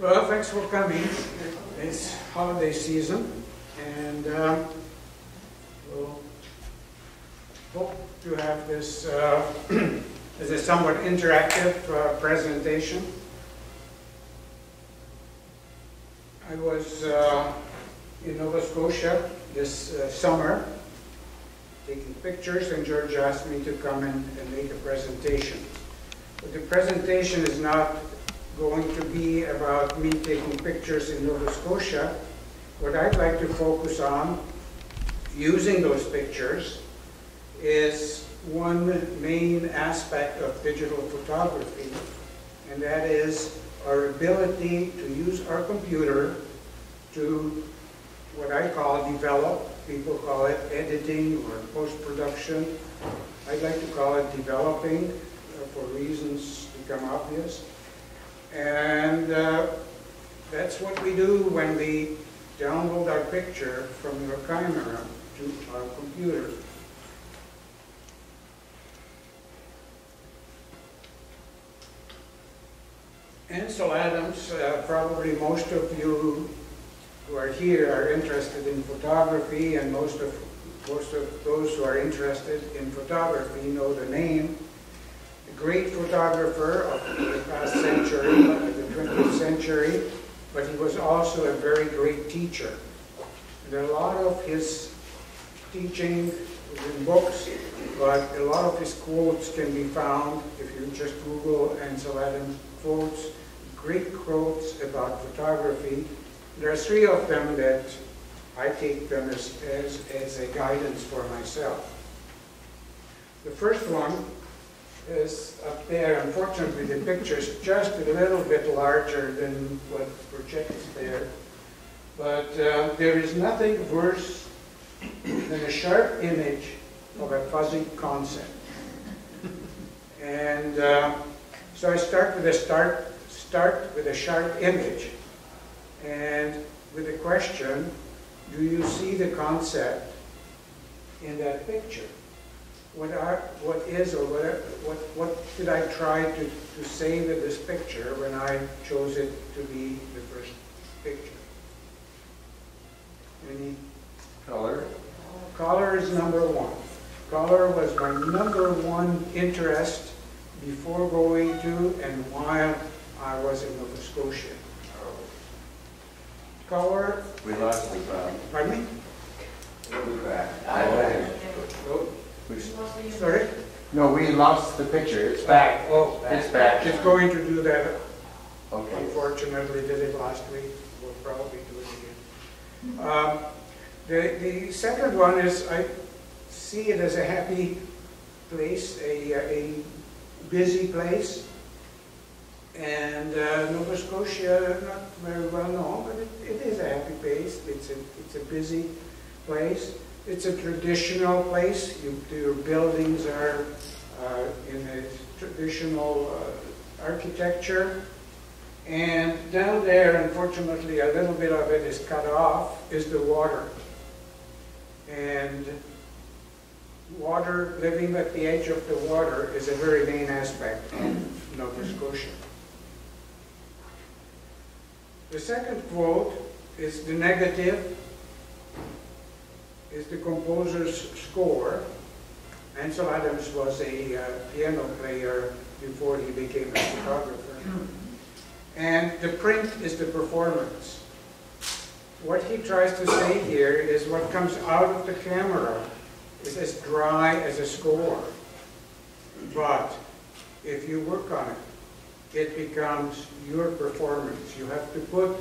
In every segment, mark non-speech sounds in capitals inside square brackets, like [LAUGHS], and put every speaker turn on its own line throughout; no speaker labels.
Well, thanks for coming. It's holiday season, and um, we'll hope to have this uh, [CLEARS THROAT] as a somewhat interactive uh, presentation. I was uh, in Nova Scotia this uh, summer taking pictures, and George asked me to come in and make a presentation. But the presentation is not going to be about me taking pictures in Nova Scotia. What I'd like to focus on, using those pictures, is one main aspect of digital photography, and that is our ability to use our computer to what I call develop, people call it editing or post-production. I'd like to call it developing uh, for reasons to become obvious. And uh, that's what we do when we download our picture from your camera to our computer. Ansel Adams, uh, probably most of you who are here are interested in photography, and most of most of those who are interested in photography know the name. Great photographer of the past century, the 20th century, but he was also a very great teacher. And a lot of his teaching in books, but a lot of his quotes can be found if you just Google Ansel Adams quotes, great quotes about photography. There are three of them that I take them as, as, as a guidance for myself. The first one is up there. Unfortunately, the picture is just a little bit larger than what projects there. But uh, there is nothing worse than a sharp image of a fuzzy concept. And uh, so I start with a start, start with a sharp image. And with a question, do you see the concept in that picture? What, are, what is or what, what, what did I try to, to say with this picture when I chose it to be the first picture? Any
Color?
Color is number one. Color was my number one interest before going to and while I was in Nova Scotia. Color,
We lost the, uh,
pardon me?
we'll be back. We-
Sorry?
No, we lost the picture, it's back.
Oh,
It's back.
It's going to do that,
Okay.
unfortunately, did it last week, we'll probably do it again. Um, The, the second one is, I see it as a happy place, a, a busy place. And uh, Nova Scotia, not very well known, but it, it is a happy place. It's a, it's a busy place. It's a traditional place. You, your buildings are uh, in a traditional uh, architecture. And down there, unfortunately, a little bit of it is cut off, is the water. And water, living at the edge of the water is a very main aspect of Nova Scotia. The second quote is the negative, is the composer's score. Ansel Adams was a uh, piano player before he became a photographer. And the print is the performance. What he tries to say here is what comes out of the camera is as dry as a score. But if you work on it, it becomes your performance. You have to put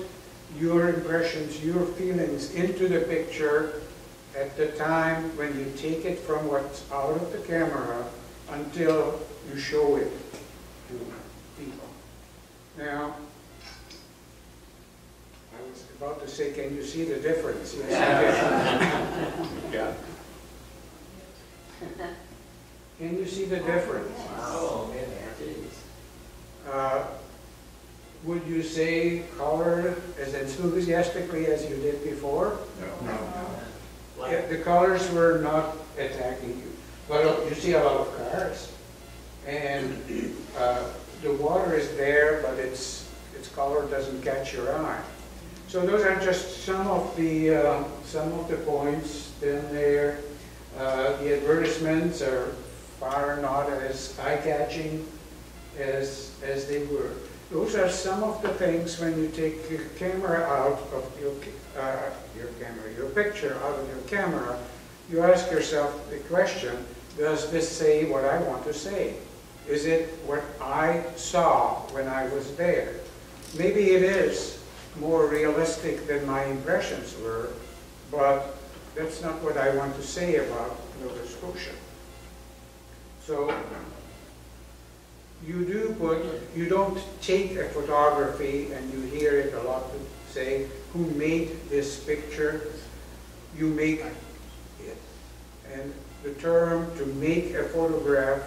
your impressions, your feelings into the picture at the time when you take it from what's out of the camera until you show it to people. Now, I was about to say, can you see the difference? Yes, [LAUGHS]
Yeah.
I can. Can you see the difference?
Oh,
Uh, Would you say color as enthusiastically as you did before?
No.
The colors were not attacking you. Well, you see a lot of cars, and uh, the water is there, but it's, it's color doesn't catch your eye. So those are just some of the, uh, some of the points. Then there, uh, the advertisements are far not as eye-catching as, as they were. Those are some of the things when you take your camera out of your, uh, your camera, your picture out of your camera, you ask yourself the question, does this say what I want to say? Is it what I saw when I was there? Maybe it is more realistic than my impressions were, but that's not what I want to say about Nova Scotia. So you do put, you don't take a photography, and you hear it a lot to say, who made this picture? You make it. And the term to make a photograph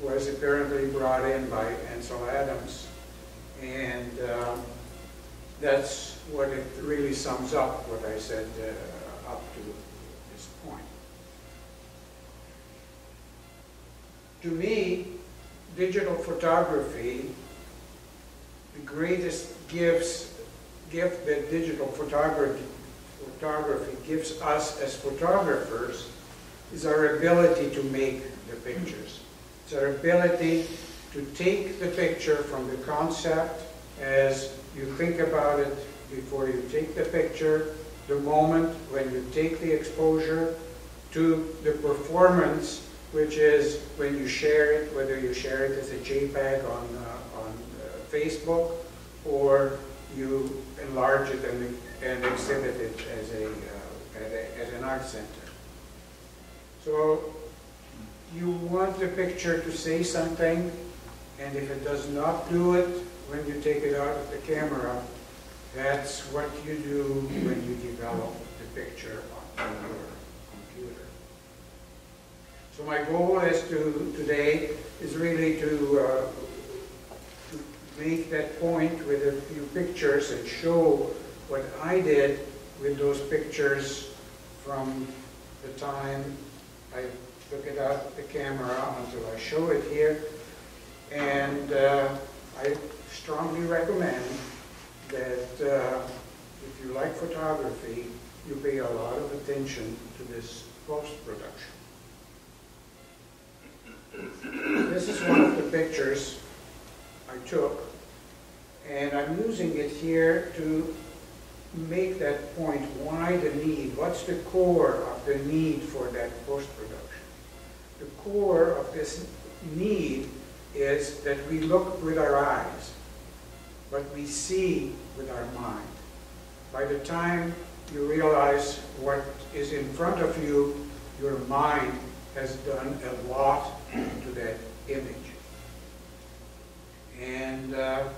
was apparently brought in by Ansel Adams. And um, that's what it really sums up, what I said uh, up to this point. To me, digital photography, the greatest gifts, gift that digital photography, photography gives us as photographers is our ability to make the pictures. It's our ability to take the picture from the concept as you think about it before you take the picture, the moment when you take the exposure, to the performance, which is when you share it, whether you share it as a JPEG on, uh, on uh, Facebook, or you enlarge it and, and exhibit it as a, uh, as a, as an art center. So you want the picture to say something, and if it does not do it when you take it out of the camera, that's what you do when you develop the picture on your computer. So my goal is to, today, is really to, uh, to make that point with a few pictures and show what I did with those pictures from the time I took it out of the camera until I show it here. And uh, I strongly recommend that uh, if you like photography, you pay a lot of attention to this post-production. This is one of the pictures I took, and I'm using it here to make that point. Why the need? What's the core of the need for that post-production? The core of this need is that we look with our eyes, but we see with our mind. By the time you realize what is in front of you, your mind has done a lot to that image. And uh, uh,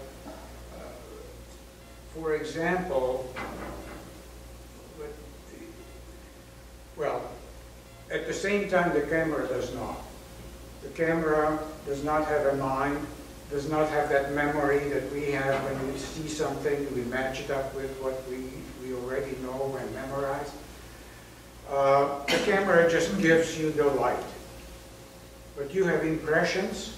for example, well, at the same time, the camera does not. The camera does not have a mind, does not have that memory that we have when we see something, we match it up with what we, we already know and memorize. Uh, the camera just gives you the light. But you have impressions,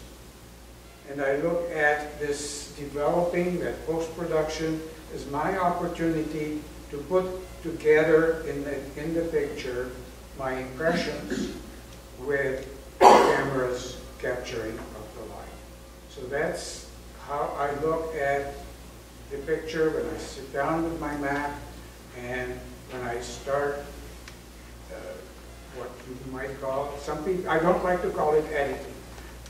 and I look at this developing, that post-production, as my opportunity to put together in the, in the picture my impressions with camera's capturing of the light. So that's how I look at the picture when I sit down with my Mac and when I start uh, what you might call, something, I don't like to call it editing.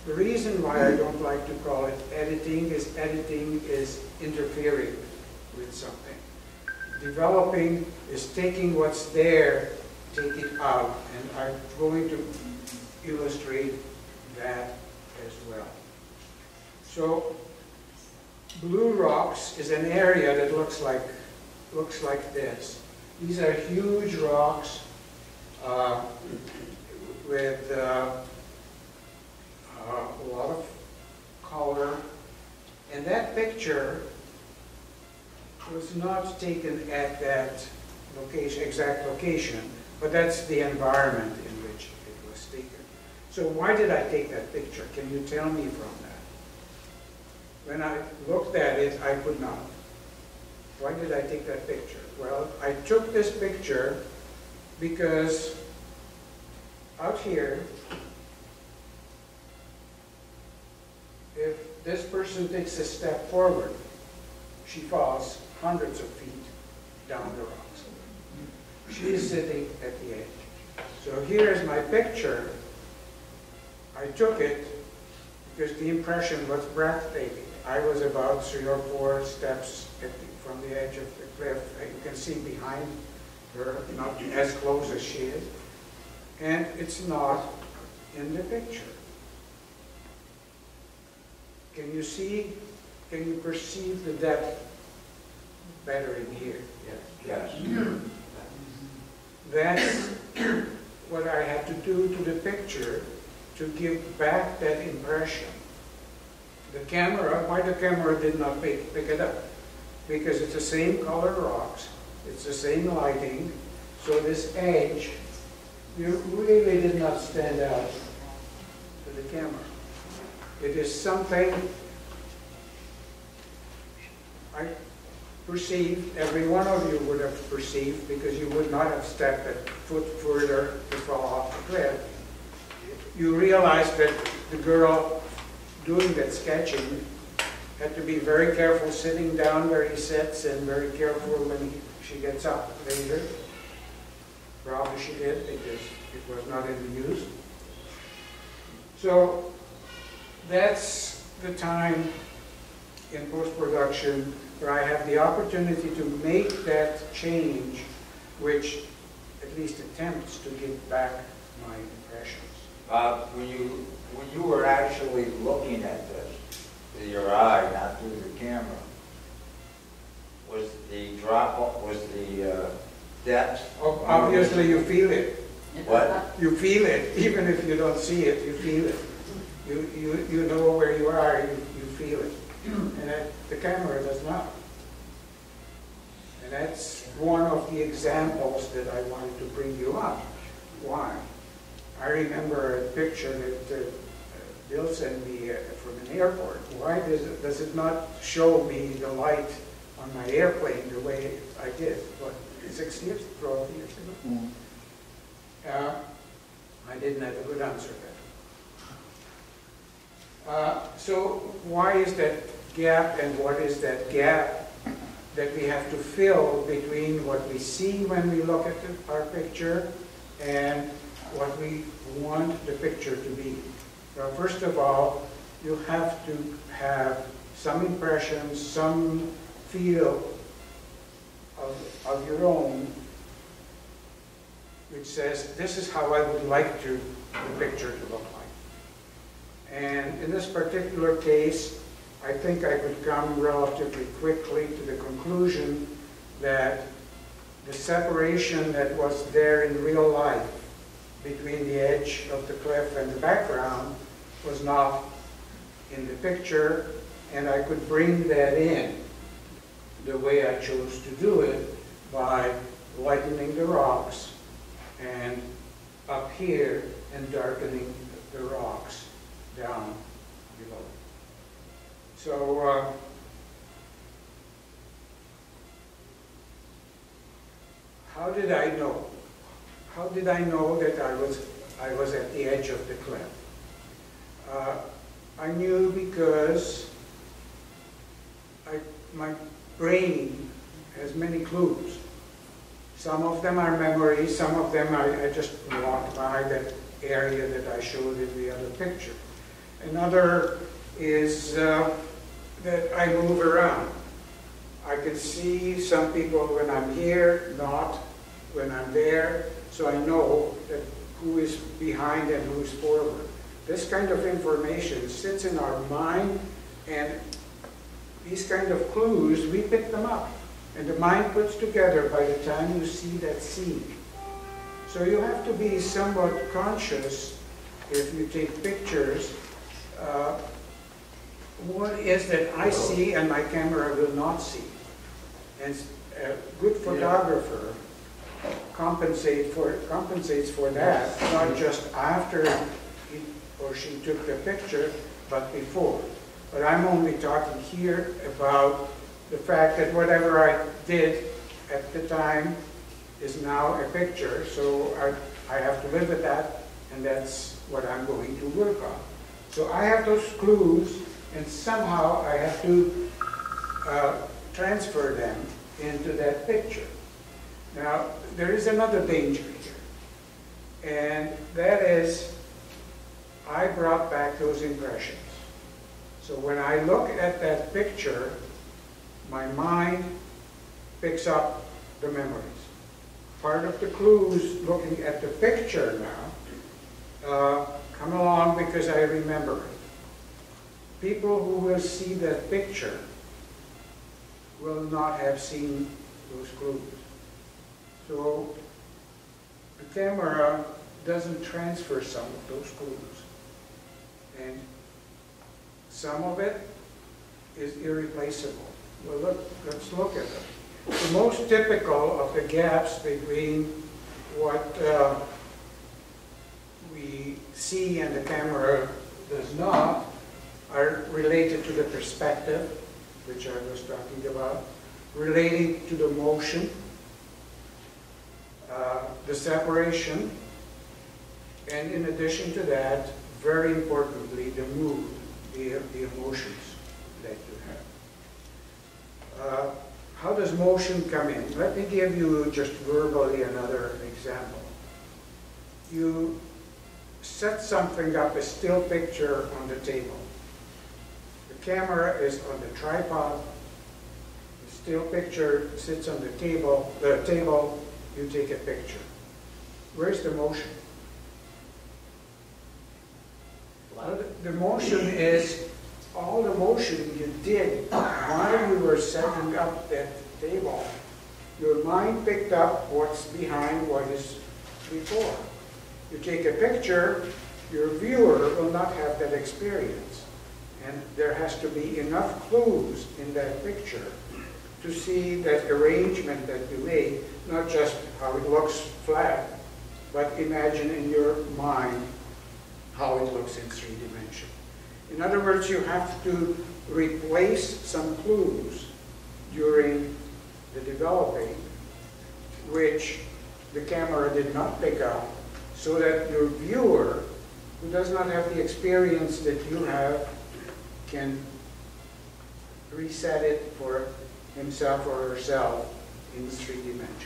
The reason why I don't like to call it editing is editing is interfering with something. Developing is taking what's there, take it out, and I'm going to illustrate that as well. So, Blue Rocks is an area that looks like, looks like this. These are huge rocks uh, with uh, uh, a lot of color. And that picture was not taken at that location, exact location, but that's the environment in which it was taken. So why did I take that picture? Can you tell me from that? when I looked at it, I could not. Why did I take that picture? Well, I took this picture because out here, if this person takes a step forward, she falls hundreds of feet down the rocks. She is sitting at the edge. So here's my picture. I took it because the impression was breathtaking. I was about three or four steps the- from the edge of the cliff. Uh, You can see behind her, not as close as she is. And it's not in the picture. Can you see, can you perceive the depth better in here?
Yes. yes.
That's what I had to do to the picture to give back that impression. The camera, why the camera did not pick, pick it up? Because it's the same color rocks, it's the same lighting, so this edge, you really did not stand out to the camera. It is something I perceived, every one of you would have perceived, because you would not have stepped a foot further to fall off the cliff. You realize that the girl doing that sketching had to be very careful sitting down where he sits and very careful when he- she gets up later. Probably she did, because it was not in the use. So that's the time in post-production where I have the opportunity to make that change, which at least attempts to give back my impressions.
Uh, when you, when you were actually looking at this with your eye, not through the camera, was the drop, off- was the uh, depth?
Ob- Obviously, you feel it.
What?
You feel it, [LAUGHS] even if you don't see it, you feel it. You, you, you know where you are, you, you feel it. And that, the camera does not. And that's one of the examples that I wanted to bring you up. Why? I remember a picture that uh, Bill sent me uh, from an airport. Why does it, does it not show me the light on my airplane the way I did, what, six years, twelve years ago? Uh, I didn't have a good answer. Uh, So why is that gap and what is that gap that we have to fill between what we see when we look at the- our picture and what we want the picture to be? Well, first of all, you have to have some impressions, some feel of, of your own which says, this is how I would like to, the picture to look like. And in this particular case, I think I could come relatively quickly to the conclusion that the separation that was there in real life between the edge of the cliff and the background was not in the picture, and I could bring that in the way I chose to do it by lightening the rocks and up here and darkening the rocks down below. So, uh, how did I know? How did I know that I was, I was at the edge of the cliff? Uh, I knew because I, my brain has many clues. Some of them are memories, some of them I, I just walked by that area that I showed in the other picture. Another is uh, that I move around. I can see some people when I'm here, not when I'm there, so I know that who is behind and who's forward. This kind of information sits in our mind, and these kind of clues, we pick them up. And the mind puts together by the time you see that scene. So you have to be somewhat conscious if you take pictures. Uh, what is that I see and my camera will not see? And a good photographer compensate for, compensates for that, not just after he or she took the picture, but before. But I'm only talking here about the fact that whatever I did at the time is now a picture, so I, I have to live with that, and that's what I'm going to work on. So I have those clues, and somehow I have to uh, transfer them into that picture. Now, there is another danger here, and that is I brought back those impressions. So when I look at that picture, my mind picks up the memories. Part of the clues looking at the picture now uh, come along because I remember it. People who will see that picture will not have seen those clues. So the camera doesn't transfer some of those clues. And some of it is irreplaceable. Well, look, let's look at them. The most typical of the gaps between what uh, we see and the camera does not are related to the perspective, which I was talking about, relating to the motion, uh, the separation, and in addition to that, very importantly, the mood, the, the emotions that you have. Uh, how does motion come in? Let me give you just verbally another example. You set something up, a still picture on the table. The camera is on the tripod. The still picture sits on the table, the table, you take a picture. Where's the motion? Well, the- The motion is all the motion you did while you were setting up that table. Your mind picked up what's behind what is before. You take a picture, your viewer will not have that experience. And there has to be enough clues in that picture to see that arrangement that you made, not just how it looks flat, but imagine in your mind how it looks in three dimension. In other words, you have to replace some clues during the developing, which the camera did not pick up, so that your viewer, who does not have the experience that you have, can reset it for himself or herself in three dimensions.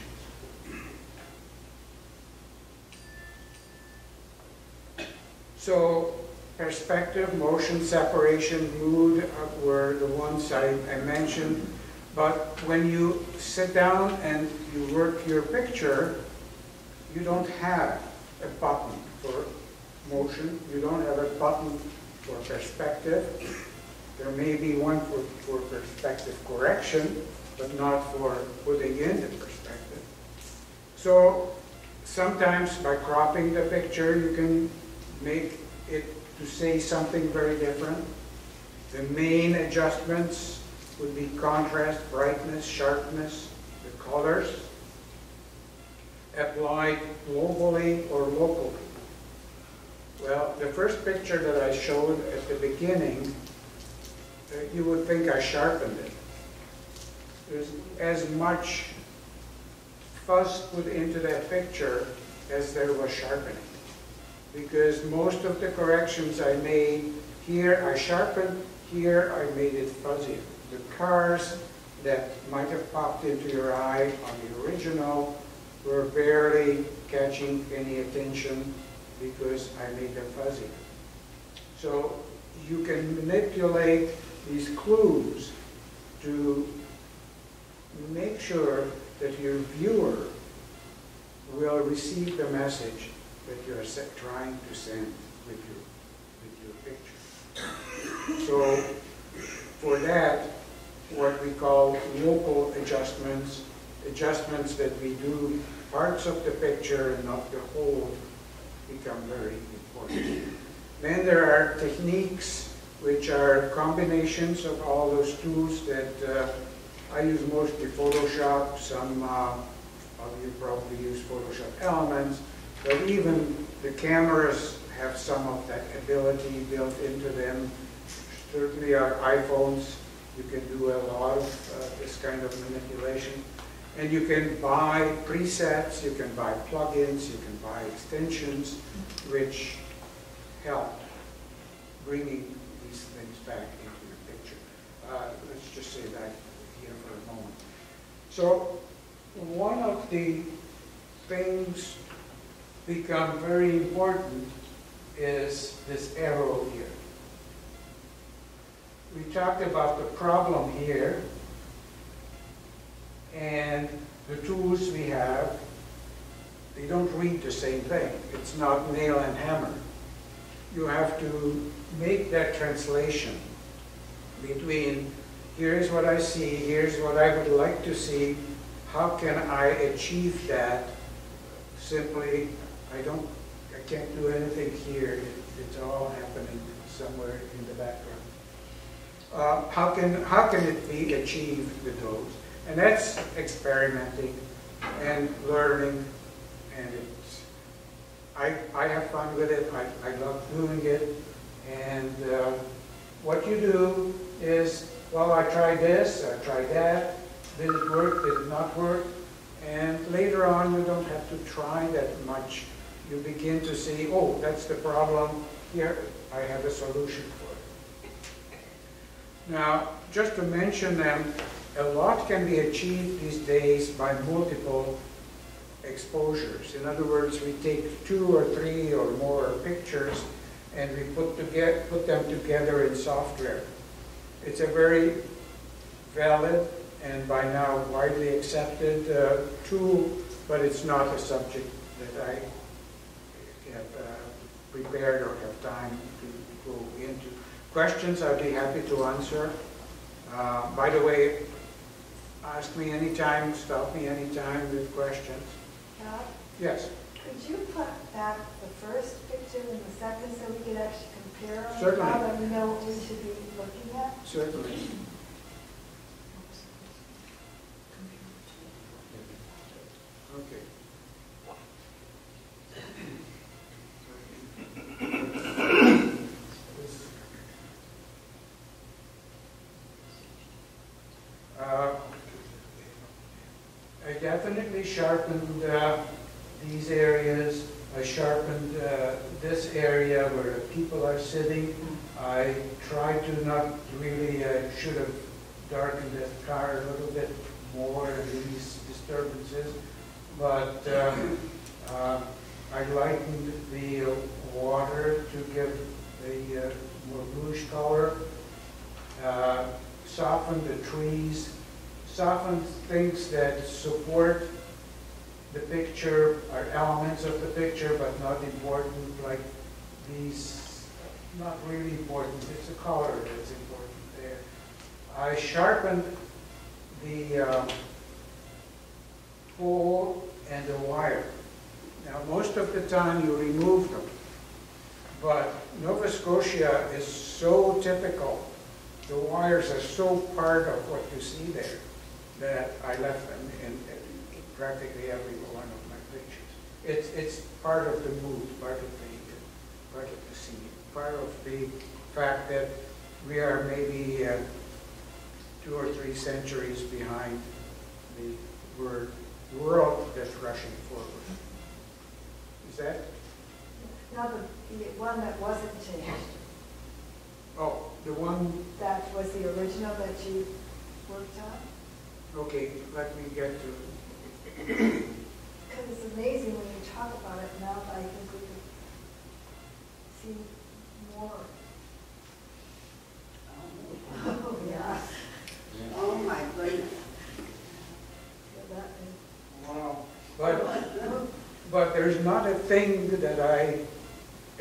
So perspective, motion, separation, mood were the ones I, I mentioned. But when you sit down and you work your picture, you don't have a button for motion. You don't have a button for perspective. There may be one for, for perspective correction, but not for putting in the perspective. So sometimes by cropping the picture, you can make it to say something very different. The main adjustments would be contrast, brightness, sharpness, the colors, applied globally or locally. Well, the first picture that I showed at the beginning, uh, you would think I sharpened it. There's as much fuzz put into that picture as there was sharpening because most of the corrections I made here I sharpened, here I made it fuzzier. The cars that might have popped into your eye on the original were barely catching any attention because I made them fuzzy. So you can manipulate these clues to make sure that your viewer will receive the message that you are trying to send with your, with your picture. So for that, what we call local adjustments, adjustments that we do parts of the picture and not the whole, become very important. Then there are techniques which are combinations of all those tools that uh, I use mostly Photoshop, some uh, of you probably use Photoshop Elements, but even the cameras have some of that ability built into them certainly our iPhones, you can do a lot of uh, this kind of manipulation. And you can buy presets, you can buy plugins, you can buy extensions, which help bringing these things back into the picture. Uh, Let's just say that here for a moment. So one of the things become very important is this arrow here. We talked about the problem here and the tools we have, they don't read the same thing. It's not nail and hammer. You have to make that translation between here's what I see, here's what I would like to see, how can I achieve that? Simply, I don't, I can't do anything here, it's all happening somewhere in the background. Uh, How can, how can it be achieved with those? And that's experimenting and learning, and it's, I, I have fun with it, I, I love doing it, and uh, what you do is, well, I tried this, I tried that, did it work, did it not work? And later on, you don't have to try that much. You begin to see, oh, that's the problem, here, I have a solution for it. Now, just to mention them, a lot can be achieved these days by multiple exposures. In other words, we take two or three or more pictures and we put, put them together in software. It's a very valid and by now widely accepted uh, tool, but it's not a subject that I have uh, prepared or have time to go into. Questions, I'd be happy to answer. Uh, By the way, ask me anytime, stop me anytime with questions.
Todd,
Yes,
could you put back the first picture and the second so we could actually compare them?
Certainly.
Now that we know what we should be looking at?
certainly. Okay. Definitely sharpened uh, these areas. I sharpened uh, this area where the people are sitting. I tried to not really, uh, should have darkened the car a little bit more, these disturbances. But um, uh, I lightened the uh, water to give a uh, more bluish color. Uh, Softened the trees, softened things that support the picture, are elements of the picture, but not important, like these, not really important, it's the color that's important there. I sharpened the uh, pole and the wire. Now, most of the time you remove them, but Nova Scotia is so typical, the wires are so part of what you see there, that I left them in in practically every one of my pictures. It's, it's part of the mood, part of the, part of the scene, part of the fact that we are maybe uh, two or three centuries behind the word, world that's rushing forward. Is that,
Now, the, the one that wasn't changed,
oh, the one,
that was the original that you worked on?
Okay, let me get to, it.
Because it's amazing when you talk about it now, I think we could see more. Oh, yeah.
Oh, my goodness.
Yeah, that is-
wow. But, but there's not a thing that I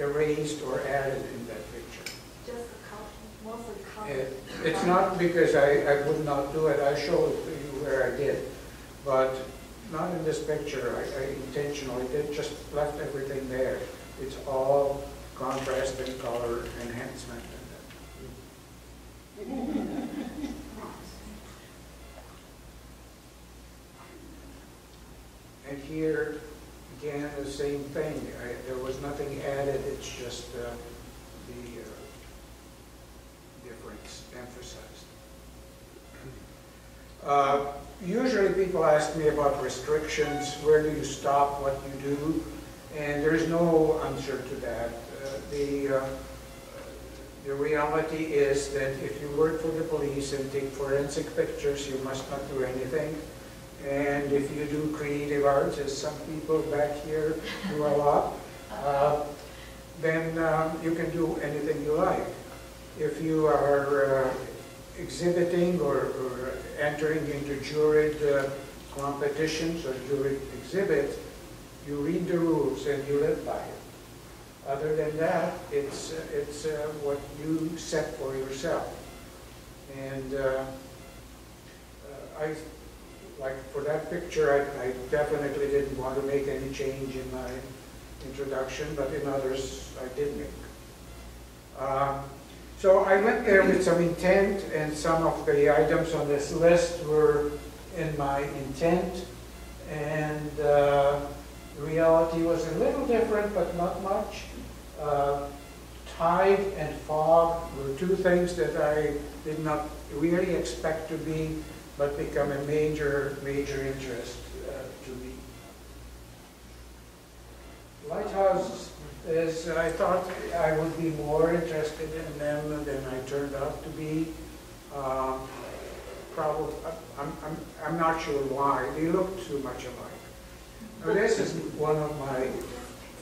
erased or added in that picture.
Just the color, mostly color.
It- It's not because I, I would not do it, I showed you where I did, but not in this picture, I I intentionally did, just left everything there. It's all contrast and color enhancement. And here, again, the same thing, I- there was nothing added, it's just uh, the uh, different it's emphasized. Uh, Usually people ask me about restrictions, where do you stop, what you do, and there's no answer to that. Uh, The, uh, the reality is that if you work for the police and take forensic pictures, you must not do anything. And if you do creative arts, as some people back here do a lot, uh, then um, you can do anything you like. If you are uh, exhibiting or or entering into juried uh, competitions or juried exhibits, you read the rules and you live by it. Other than that, it's, it's uh, what you set for yourself. And uh, uh, I, like for that picture, I I definitely didn't want to make any change in my introduction, but in others, I did make. Uh, So I went there with some intent, and some of the items on this list were in my intent, and uh, reality was a little different, but not much. Uh, Tide and fog were two things that I did not really expect to be, but become a major, major interest uh, to me. Lighthouses is, I thought I would be more interested in them than I turned out to be. Um, Probably, I'm, I'm, I'm not sure why, they look too much alike. Now, this is one of my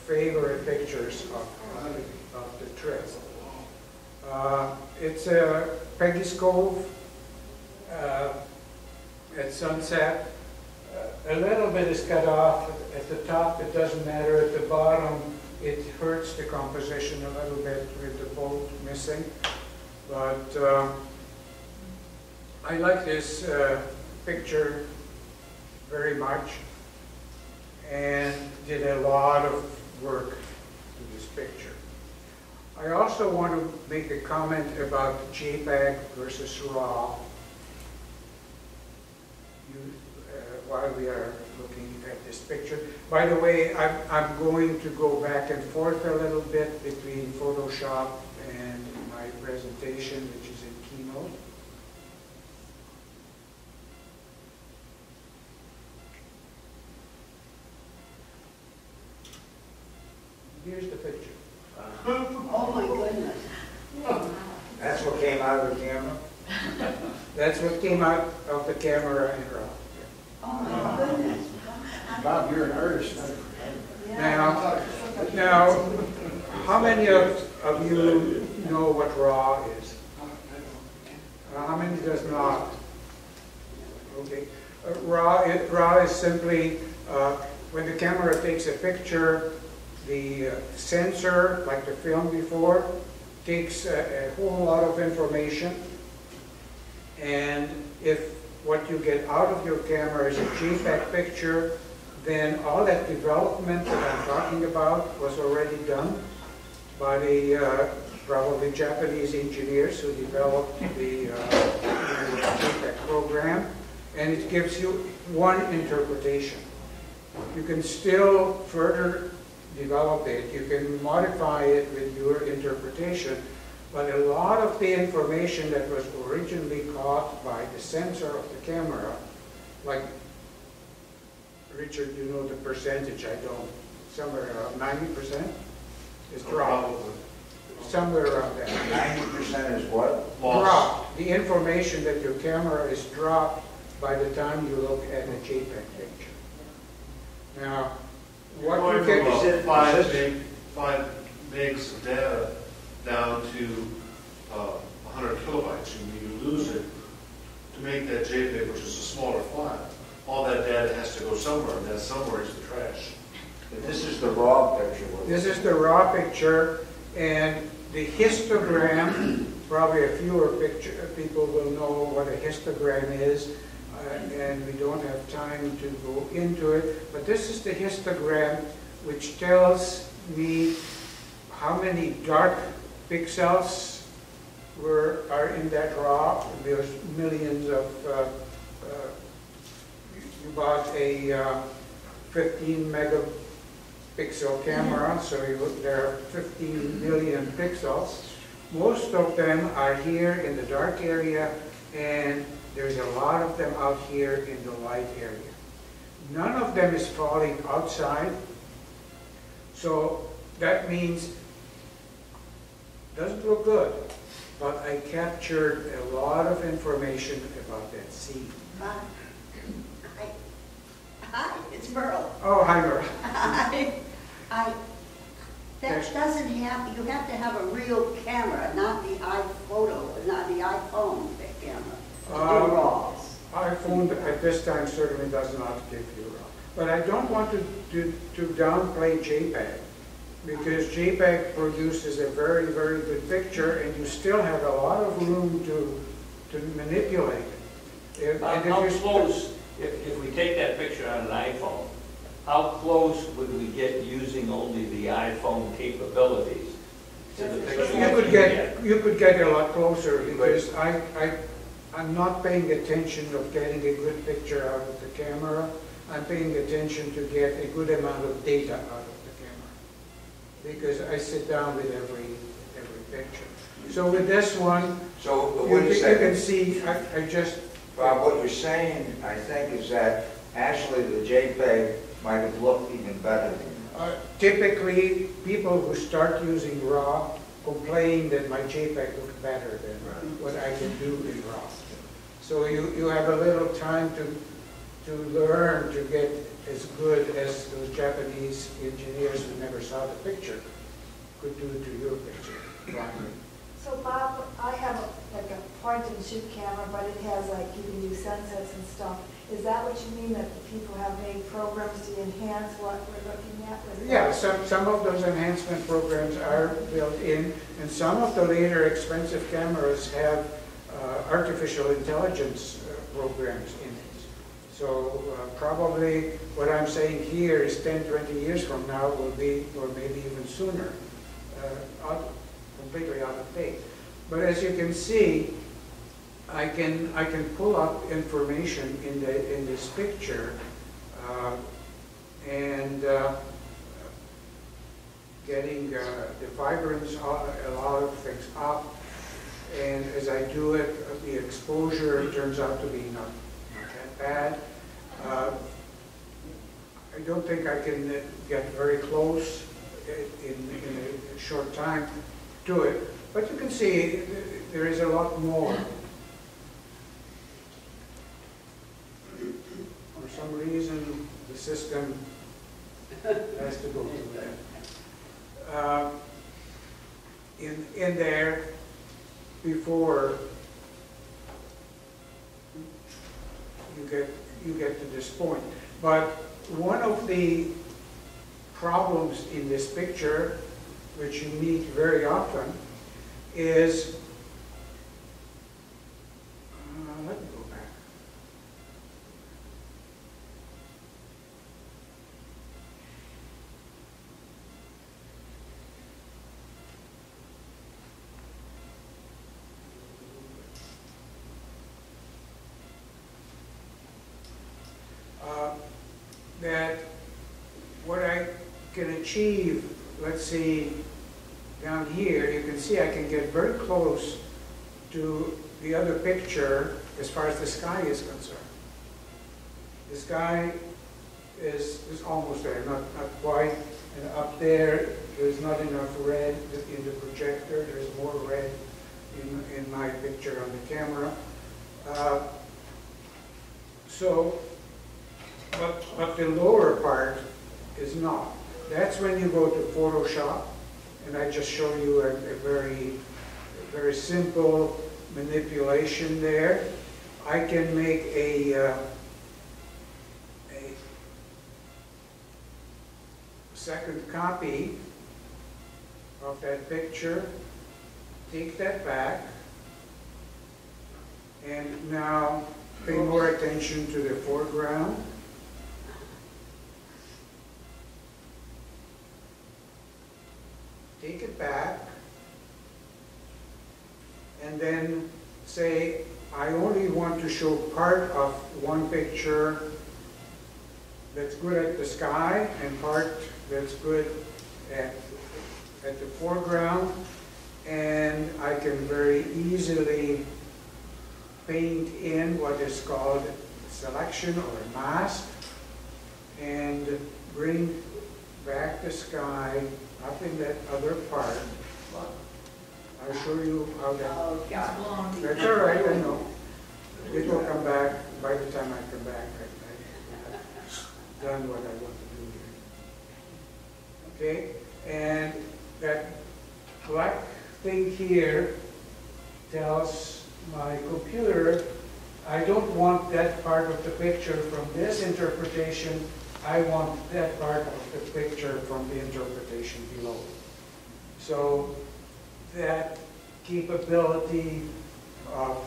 favorite pictures of, of the trip. Uh, It's a Peggy's Cove uh, at sunset. Uh, A little bit is cut off at the top, it doesn't matter, at the bottom, it hurts the composition a little bit with the boat missing. But um, I like this uh, picture very much and did a lot of work to this picture. I also want to make a comment about JPEG versus RAW. You, uh, while we are at this picture. By the way, I'm, I'm going to go back and forth a little bit between Photoshop and my presentation, which is in Keynote. Here's the picture. [LAUGHS]
Oh, my goodness.
That's what came out of the camera? [LAUGHS]
That's what came out of the camera RAW.
Oh, my goodness.
Bob, you're an artist.
Now, now, how many of, of you know what RAW is? Uh, How many does not? Okay. Uh, RAW, it, RAW is simply, uh, when the camera takes a picture, the uh, sensor, like the film before, takes a, a whole lot of information. And if what you get out of your camera is a JPEG picture, then all that development that I'm talking about was already done by the uh, probably Japanese engineers who developed the uh, program, and it gives you one interpretation. You can still further develop it, you can modify it with your interpretation, but a lot of the information that was originally caught by the sensor of the camera, like Richard, you know the percentage, I don't, somewhere around ninety percent is dropped, somewhere around that.
Ninety percent is what?
Dropped, the information that your camera is dropped by the time you look at a JPEG picture. Now, what you
Going
get,
from
it-
five
is
meg, five megs of data down to uh, 100 kilobytes, and you lose it, to make that JPEG, which is a smaller file, all that data has to go somewhere, and that somewhere is the trash.
This is the raw picture.
this is the raw picture, and the histogram, probably a fewer picture, people will know what a histogram is, uh, and we don't have time to go into it, but this is the histogram which tells me how many dark pixels were, are in that raw. There's millions of, uh, uh, you bought a uh, 15 megapixel camera, so you there are 15 million pixels. Most of them are here in the dark area, and there's a lot of them out here in the light area. None of them is falling outside, so that means, doesn't look good, but I captured a lot of information about that seed.
Hi. Hi. Hi, it's Merle.
Oh, hi, Merle.
I, I,
There's-
that doesn't have, you have to have a real camera, not the iPhoto, not the iPhone camera to
Um,
do RAWs.
iPhone at this time certainly does not give you raw. But I don't want to, to, to downplay JPEG, because JPEG produces a very, very good picture, and you still have a lot of room to, to manipulate it. If-
How
and if
how
you-
close, if, if we take that picture on an iPhone, how close would we get using only the iPhone capabilities to the picture?
You could
we
get, you could get a lot closer, because I, I, I'm not paying attention of getting a good picture out of the camera. I'm paying attention to get a good amount of data out of the camera. Because I sit down with every, every picture. So with this one,
So,
you
wait
can
a
you can see, I, I just,
Bob, what you're saying, I think, is that actually the JPEG might have looked even better
uh, typically, people who start using RAW complain that my JPEG looks better than what I can do in RAW. So you, you have a little time to, to learn to get as good as those Japanese engineers who never saw the picture could do to your picture.
So Bob, I have a- like a point and shoot camera, but it has like giving you sunsets and stuff. Is that what you mean, that the people have made programs to enhance what we're looking at?
Yeah, some, some of those enhancement programs are built in, and some of the later expensive cameras have uh, artificial intelligence uh, programs in it. So uh, probably what I'm saying here is 10, 20 years from now will be, or maybe even sooner, uh, of date. But as you can see, I can, I can pull up information in the, in this picture, uh, and uh, getting uh, the vibrance, a lot of things up, and as I do it, the exposure turns out to be not, not that bad. Uh, I don't think I can uh, get very close in, in a short time to it, but you can see there is a lot more. For some reason, the system has to go through that. Uh, In, in there, before you get, you get to this point. But one of the problems in this picture, which you meet very often, is, uh, let me go back. uh, that what I can achieve, let's see, down here, you can see I can get very close to the other picture as far as the sky is concerned. The sky is, is almost there, not, not quite, and up there, there's not enough red in the projector, there's more red in, in my picture on the camera. Uh, So, but, but the lower part is not. That's when you go to Photoshop, and I just show you a, a very, a very simple manipulation there. I can make a, uh, a second copy of that picture, take that back, and now pay more attention to the foreground. Take it back. And then say, I only want to show part of one picture that's good at the sky and part that's good at, at the foreground. and I can very easily paint in what is called selection or mask and bring back the sky up in that other part. I'll show you how that,
Oh, God.
that's all right, I know. It will come back, by the time I come back, I, I've done what I want to do here. Okay, and that black thing here tells my computer, I don't want that part of the picture from this interpretation, I want that part of the picture from the interpretation below. So that capability of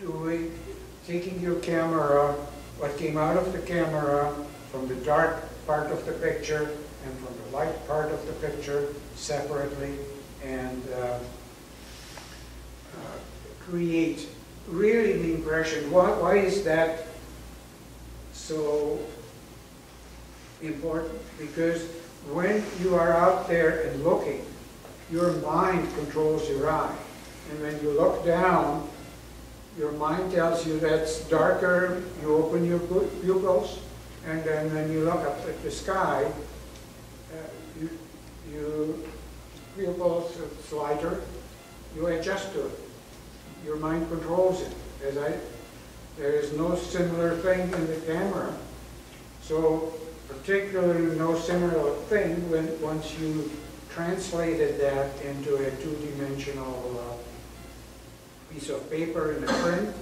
doing, taking your camera, what came out of the camera from the dark part of the picture and from the light part of the picture separately and uh, uh, create really the impression, why, why is that so important? Because when you are out there and looking, your mind controls your eye. And when you look down, your mind tells you that's darker, you open your pupils, and then when you look up at the sky, uh, you, you, pupils, it's lighter, you adjust to it. Your mind controls it. As I, there is no similar thing in the camera. So particularly no similar thing when, once you translated that into a two-dimensional uh, piece of paper in a print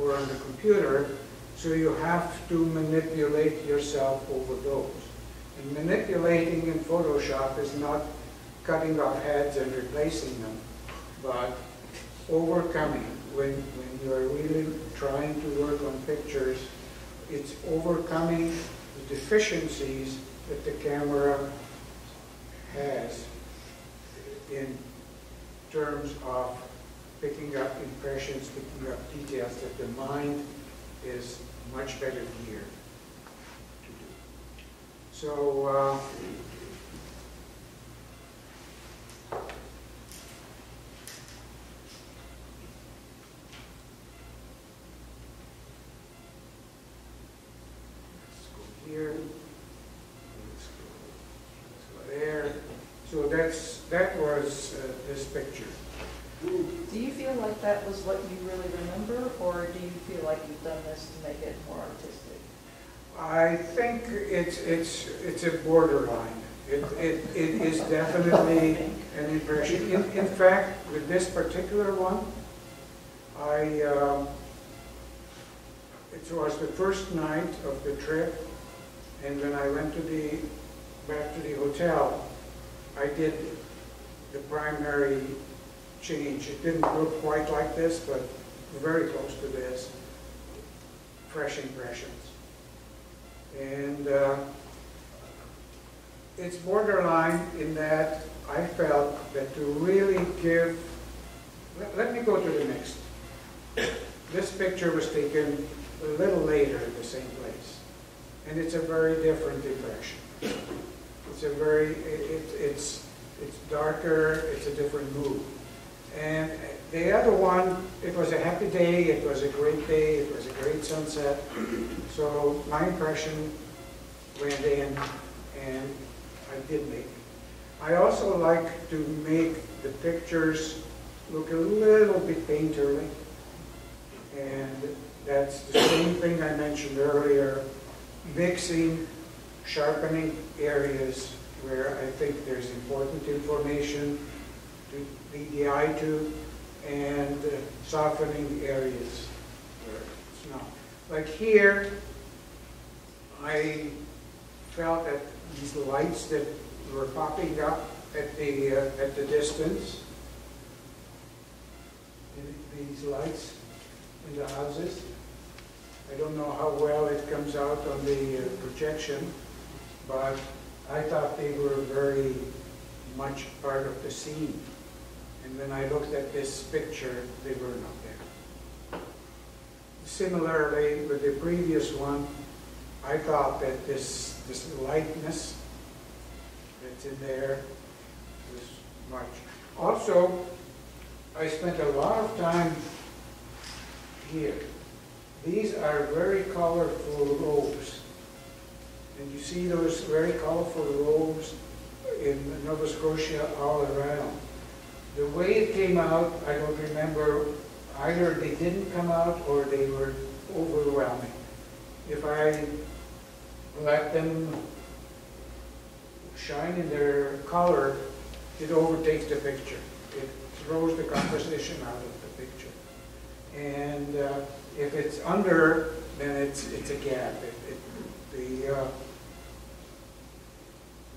or on the computer, so you have to manipulate yourself over those. And manipulating in Photoshop is not cutting off heads and replacing them, but overcoming. When, when you are really trying to work on pictures, it's overcoming deficiencies that the camera has in terms of picking up impressions, picking up details that the mind is much better geared to do. So, uh, let's go here, let's go, let's go there. So that's, that was uh, this picture.
Do you feel like that was what you really remember, or do you feel like you've done this to make it more artistic?
I think it's, it's, it's a borderline. It, it, it is definitely an impression. In, in fact, with this particular one, I, um, it was the first night of the trip, and when I went to the, back to the hotel, I did the primary change. It didn't look quite like this, but very close to this. Fresh impressions. And uh, it's borderline in that I felt that to really give, let, let me go to the next. This picture was taken a little later in the same place. And it's a very different impression. It's a very, it, it- it's, it's darker, it's a different mood. And the other one, it was a happy day, it was a great day, it was a great sunset. So my impression went in and I did make. It. I also like to make the pictures look a little bit painterly. And that's the same thing I mentioned earlier, mixing, sharpening areas where I think there's important information to lead the eye to, and uh, softening areas where it's not. Like here, I felt that these lights that were popping up at the, uh, at the distance, these lights in the houses, I don't know how well it comes out on the uh, projection, but I thought they were very much part of the scene. And when I looked at this picture, they were not there. Similarly, with the previous one, I thought that this, this lightness that's in there was much Also, I spent a lot of time here. These are very colorful robes. And you see those very colorful robes in Nova Scotia all around. The way it came out, I don't remember, either they didn't come out or they were overwhelming. If I let them shine in their color, it overtakes the picture. It throws the composition out of if it's under, then it's, it's a gap. It, it, the, uh,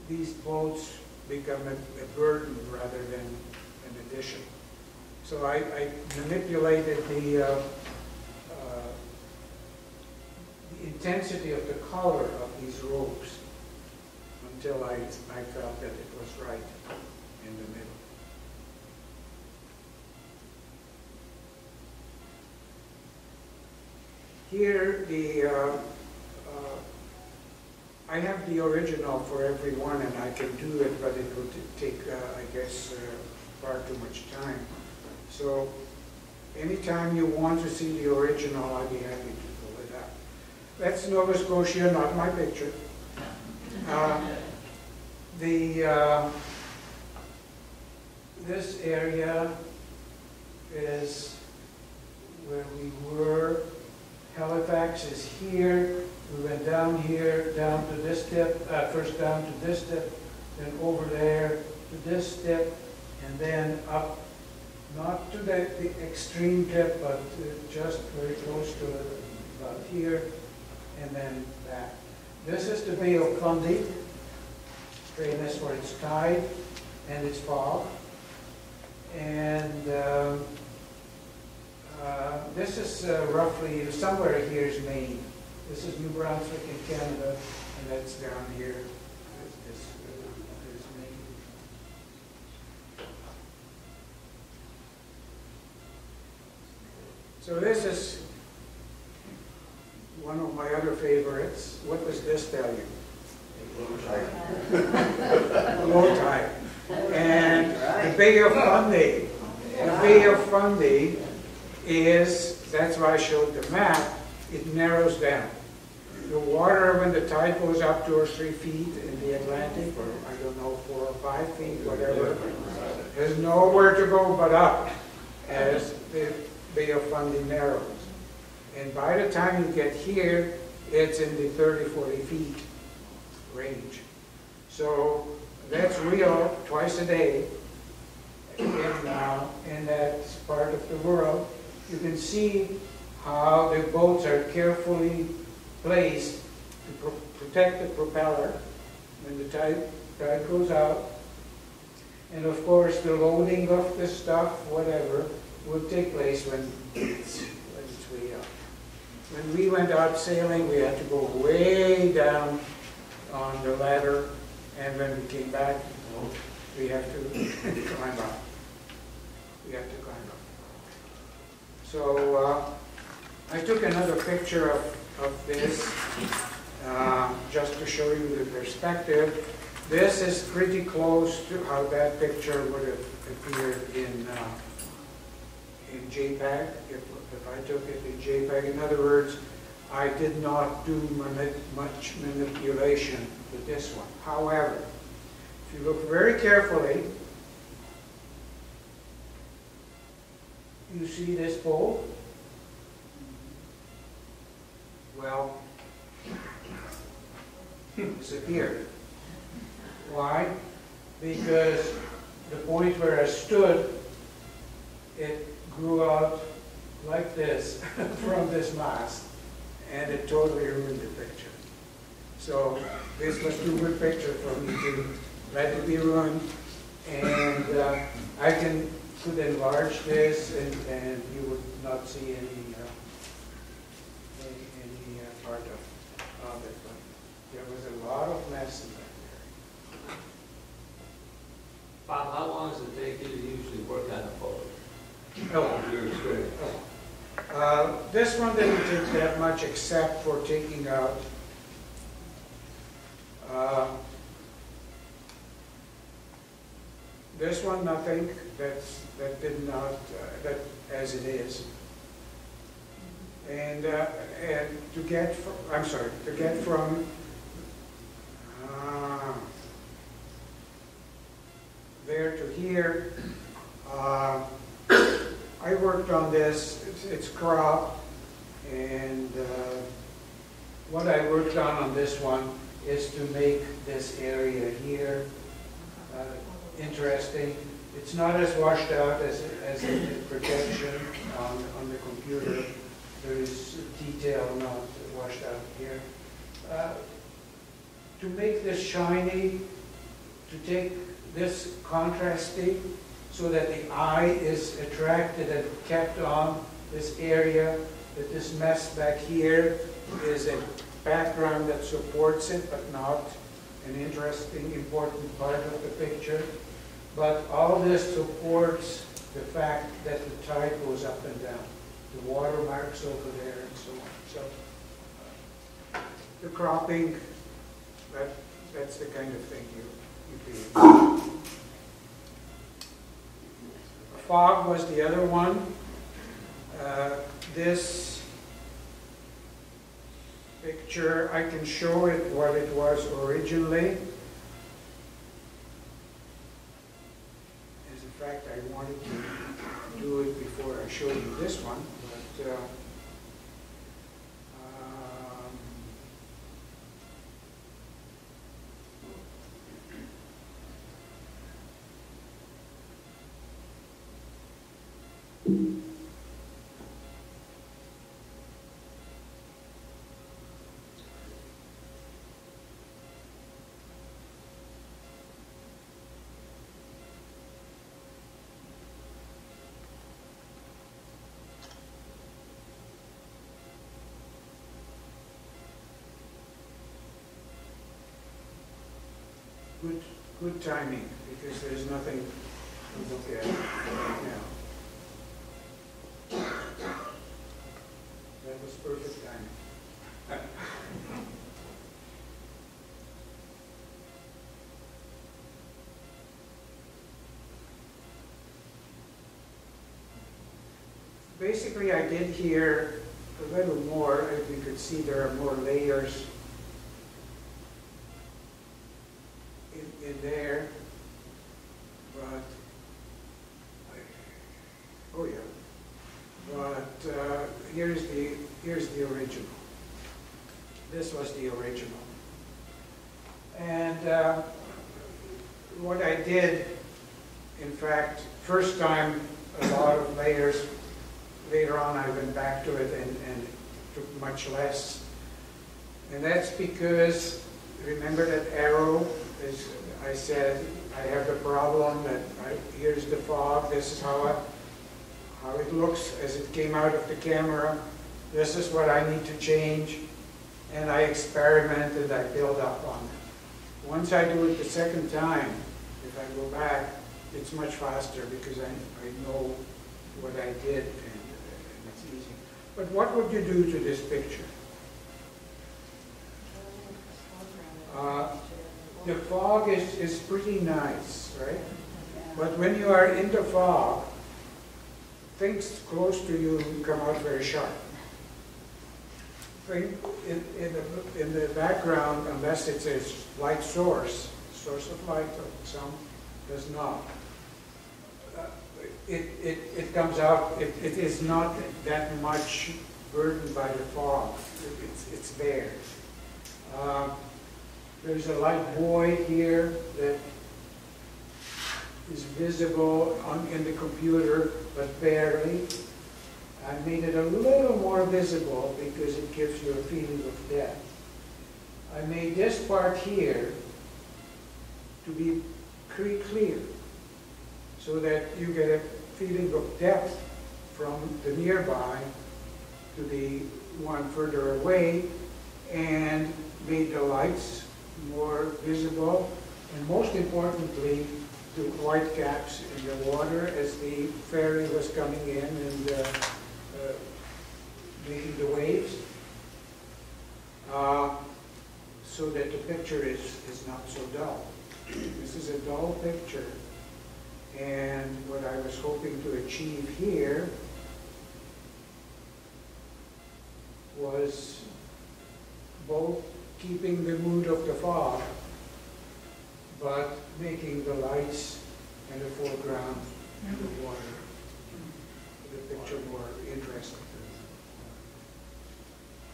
these boats become a, a burden rather than an addition. So I, I manipulated the, uh, uh, the intensity of the color of these robes until I, I felt that it was right in the middle. Here, the, uh, uh, I have the original for everyone, and I can do it, but it t- take, uh, I guess, uh, far too much time. So, anytime you want to see the original, I'd be happy to pull it up. That's Nova Scotia, not my picture. Uh, The, uh, this area is where we were. Halifax is here. We went down here, down to this tip, uh, first down to this tip, then over there to this tip, and then up, not to the, the extreme tip, but uh, just very close to it, about here, and then back. This is the Bay of Fundy, famous for its tide and its fog. And um, uh, this is uh, roughly, somewhere here is Maine. This is New Brunswick in Canada, and that's down here. This, uh. So this is one of my other favorites. What does this tell you? [LAUGHS] Low tide. And the Bay of Fundy, the Bay of Fundy is, that's why I showed the map, it narrows down. The water, when the tide goes up two or three feet in the Atlantic, or I don't know, four or five feet, whatever, there's nowhere to go but up as the Bay of Fundy narrows. And by the time you get here, it's in the 30, 40 feet range. So that's real twice a day in, uh, in that part of the world. You can see how the boats are carefully placed to pro protect the propeller when the tide, tide goes out. And of course, the loading of the stuff, whatever, will take place when it's, when it's way up. When we went out sailing, we had to go way down on the ladder, and when we came back, we have to [LAUGHS] climb up. We have to. So uh, I took another picture of, of this, uh, just to show you the perspective. This is pretty close to how that picture would have appeared in, uh, in JPEG, if, if I took it in JPEG. In other words, I did not do much manipulation with this one. However, if you look very carefully, you see this pole? Well, disappeared. Why? Because the point where I stood, it grew out like this [LAUGHS] from this mast, and it totally ruined the picture. So this was too good picture for me to let it be ruined, and uh, I can could enlarge this, and, and you would not see any uh, any, any uh, part of, of it. But there was a lot of mess in back there.
Bob, how long does it take you to usually work on a photo?
Oh,
Your experience.
Uh, This one didn't take that much except for taking out uh, This one, nothing, that's, that did not, uh, that, as it is. And, uh, and to get, fr- I'm sorry, to get from, uh, there to here, uh, I worked on this, it's- it's crop, and uh, what I worked on on this one is to make this area here uh, interesting. It's not as washed out as, as in the projection on, on the computer. There is detail not washed out here. Uh, To make this shiny, to take this contrasting, so that the eye is attracted and kept on this area, that this mess back here is a background that supports it, but not an interesting, important part of the picture. But all this supports the fact that the tide goes up and down, the water marks over there and so on. So uh, the cropping, that, that's the kind of thing you, you do. Fog was the other one. Uh, This picture, I can show it what it was originally. As a fact, I wanted to do it before I showed you this one, but, uh, um, good, good timing, because there's nothing to look at right now. That was perfect timing. Basically, I did here a little more, as you could see, there are more layers in, in there, but, oh yeah. But, uh, here's the, here's the original. This was the original. And, uh, what I did, in fact, first time, a lot of layers, later on I went back to it and, and took much less. And that's because, remember that arrow, as I said, I have the problem that, I- here's the fog, this is how, I- how it looks as it came out of the camera. This is what I need to change, and I experimented, I build up on it. Once I do it the second time, if I go back, it's much faster because I, I know what I did and, and it's easy. But what would you do to this picture? Uh, The fog is, is pretty nice, right? But when you are in the fog, things close to you come out very sharp. Thing in, in the, in the background, unless it's a light source, source of light of some, does not. Uh, It, it, it comes out, it, it is not that much burdened by the fog. It- It's, it's there. Um, There's a light void here that is visible on, in the computer, but barely. I made it a little more visible because it gives you a feeling of depth. I made this part here to be pretty clear, so that you get a feeling of depth from the nearby to the one further away, and made the lights more visible, and most importantly, the white caps in the water as the ferry was coming in and uh, uh, making the waves, uh, so that the picture is, is not so dull. This is a dull picture, And what I was hoping to achieve here was both keeping the mood of the fog, but making the lights and the foreground and the water, the picture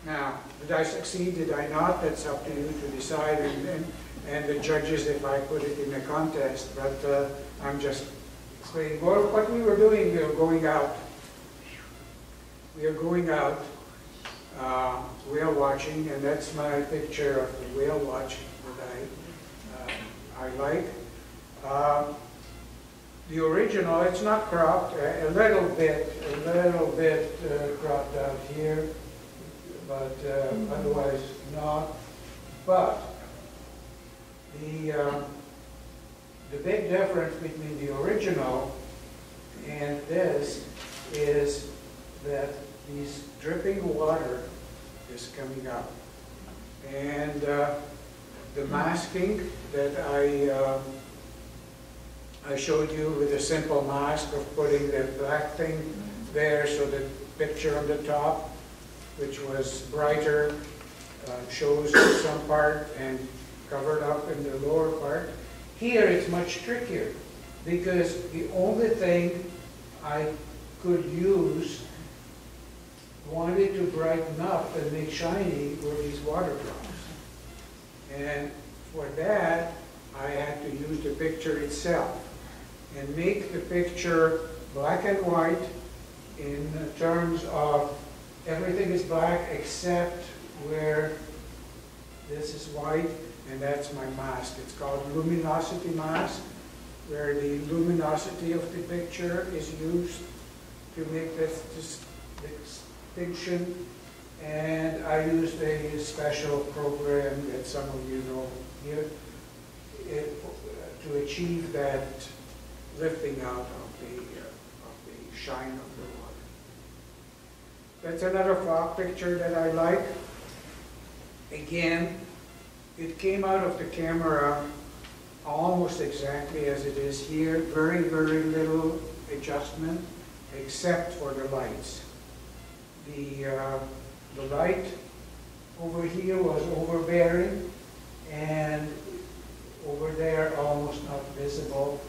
Now, did I succeed, did I not? That's up to you to decide, and, and, and the judges if I put it in a contest, but, uh, I'm just explaining, what, what we were doing, we were going out. We are going out, uh, whale watching, and that's my picture of the whale watching that I, uh, I like. Uh, The original, it's not cropped, a little bit, a little bit uh, cropped out here, but uh, otherwise not. But the, um, the big difference between the original and this is that these dripping water is coming up. And uh, the masking that I, um, I showed you with a simple mask of putting the black thing there so the picture on the top, which was brighter, uh, shows some part and covered up in the lower part. Here it's much trickier because the only thing I could use, wanted to brighten up and make shiny were these water drops. And for that, I had to use the picture itself and make the picture black and white in terms of everything is black except where this is white, and that's my mask. It's called luminosity mask, where the luminosity of the picture is used to make this dis- distinction. And I used a special program that some of you know here it- to achieve that lifting out of the, uh, of the shine of the water. That's another fog picture that I like. Again, it came out of the camera almost exactly as it is here, very, very little adjustment, except for the lights. The, uh, the light over here was overbearing, and over there almost not visible.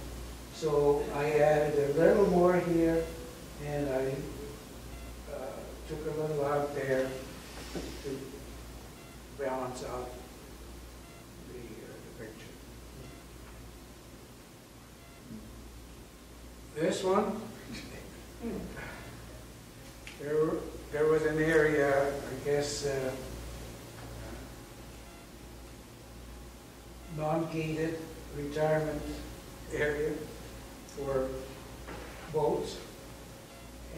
So I added a little more here, and I uh, took a little out there to balance out the, uh, the picture. This one, there, there was an area, I guess, uh, non-gated retirement area for boats.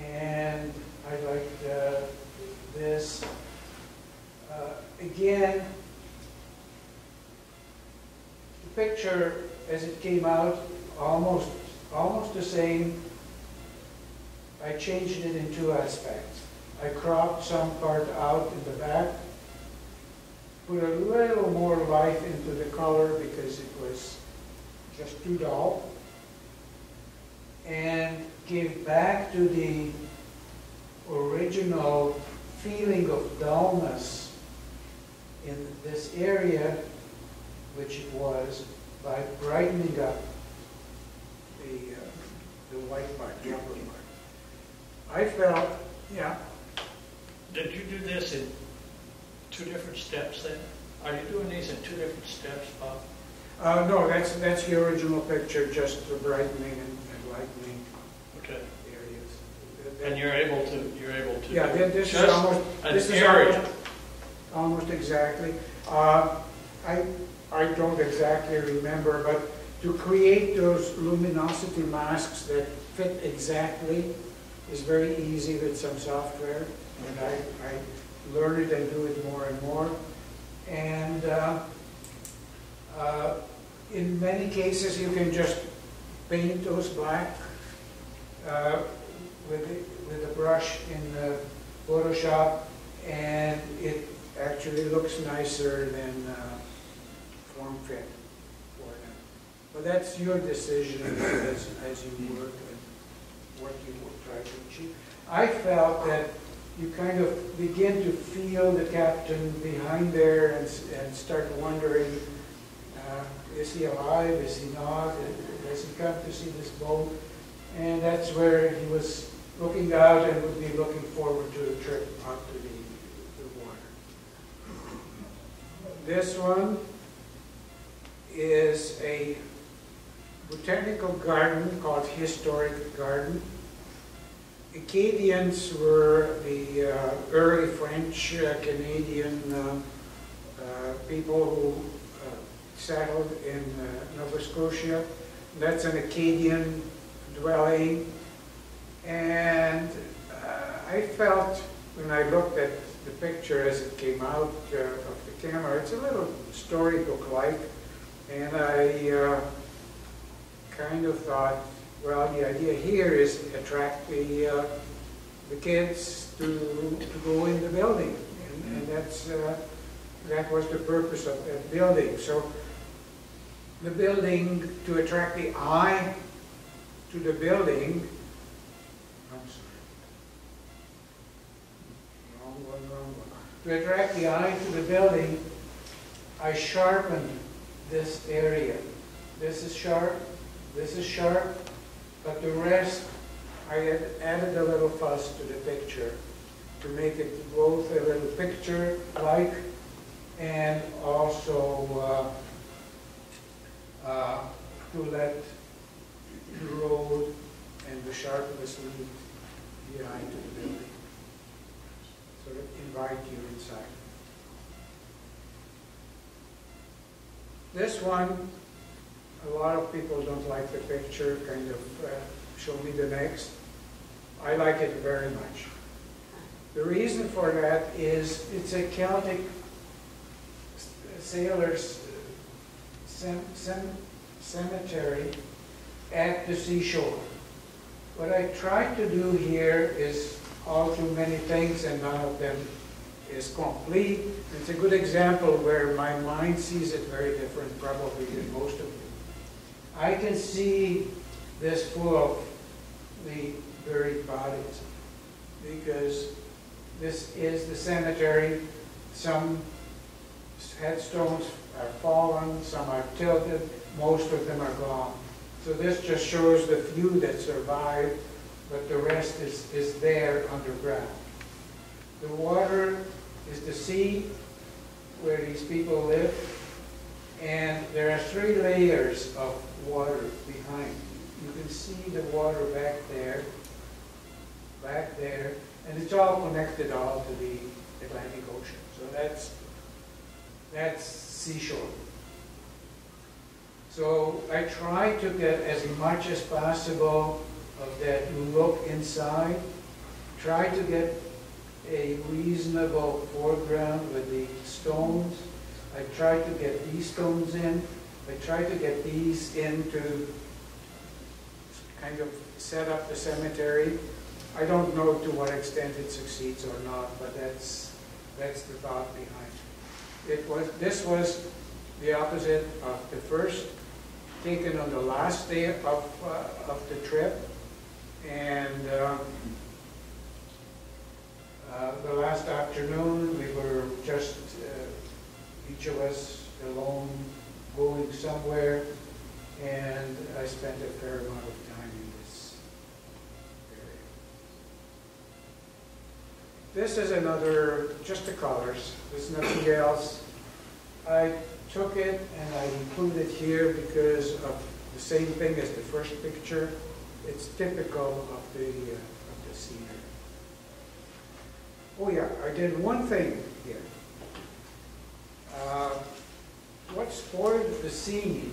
And I liked uh, this. Uh, Again, the picture as it came out, almost, almost the same. I changed it in two aspects. I cropped some part out in the back, put a little more life into the color because it was just too dull, and give back to the original feeling of dullness in this area, which it was, by brightening up the, uh, the white part, the upper part. I felt, yeah,
Did you do this in two different steps then? Are you doing these in two different steps, Bob?
uh, no, that's, that's the original picture, just the brightening and and lightening
Okay.
areas.
And you're able to, you're able to.
Yeah, thi- this is
just
almost,
an
this is
area.
almost, almost exactly. Uh, I, I don't exactly remember, but to create those luminosity masks that fit exactly is very easy with some software. And I, I learn it and do it more and more. And uh, uh, in many cases, you can just paint those black uh, with, the- with a brush in uh, Photoshop, and it actually looks nicer than uh, form fit for them. But that's your decision as, as you work and what you will try to achieve. I felt that you kind of begin to feel the captain behind there and, and start wondering, uh, is he alive, is he not, has he come to see this boat? And that's where he was looking out and would be looking forward to a trip out to the, the water. This one is a botanical garden called Historic Garden. Acadians were the uh, early French uh, Canadian uh, uh, people who settled in uh, Nova Scotia. That's an Acadian dwelling. And uh, I felt when I looked at the picture as it came out uh, of the camera, it's a little storybook-like. And I uh, kind of thought, well, the idea here is attract the, uh, the kids to, to go in the building. And, and that's, uh, that was the purpose of that building. So the building, to attract the eye to the building, I'm sorry. Wrong one, wrong one. To attract the eye to the building, I sharpened this area. This is sharp, this is sharp, but the rest, I added a little fuss to the picture to make it both a little picture-like and also uh, uh, to let the road and the sharpness lead behind the building. Of invite you inside. This one, a lot of people don't like the picture, kind of uh, show me the next. I like it very much. The reason for that is it's a Celtic sailors cemetery at the seashore. What I tried to do here is all too many things and none of them is complete. It's a good example where my mind sees it very different probably than most of you. I can see this full of the buried bodies because this is the cemetery. Some headstones are fallen, some are tilted, most of them are gone. So this just shows the few that survived, but the rest is, is there underground. The water is the sea where these people live, and there are three layers of water behind. You can see the water back there, back there, and it's all connected all to the Atlantic Ocean. So that's, that's seashore. So I try to get as much as possible of that look inside, try to get a reasonable foreground with the stones. I try to get these stones in. I try to get these in to kind of set up the cemetery. I don't know to what extent it succeeds or not, but that's, that's the thought behind it. Was, this was the opposite of the first, taken on the last day of, uh, of the trip. And um, uh, the last afternoon, we were just, uh, each of us alone, going somewhere, and I spent a fair amount of This is another, just the colors, there's nothing else. I took it and I included here because of the same thing as the first picture. It's typical of the, uh, of the scenery. Oh yeah, I did one thing here. Uh, What spoiled the scene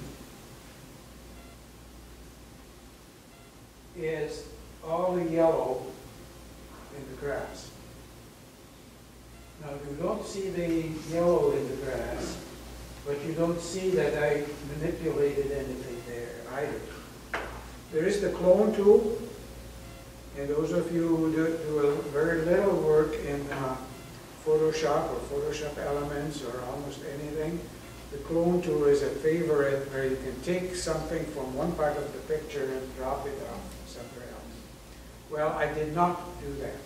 is all the yellow in the grass. Now, you don't see the yellow in the grass, but you don't see that I manipulated anything there either. There is the clone tool, and those of you who do, do very little work in uh, Photoshop or Photoshop Elements or almost anything, The clone tool is a favorite where you can take something from one part of the picture and drop it off somewhere else. Well, I did not do that.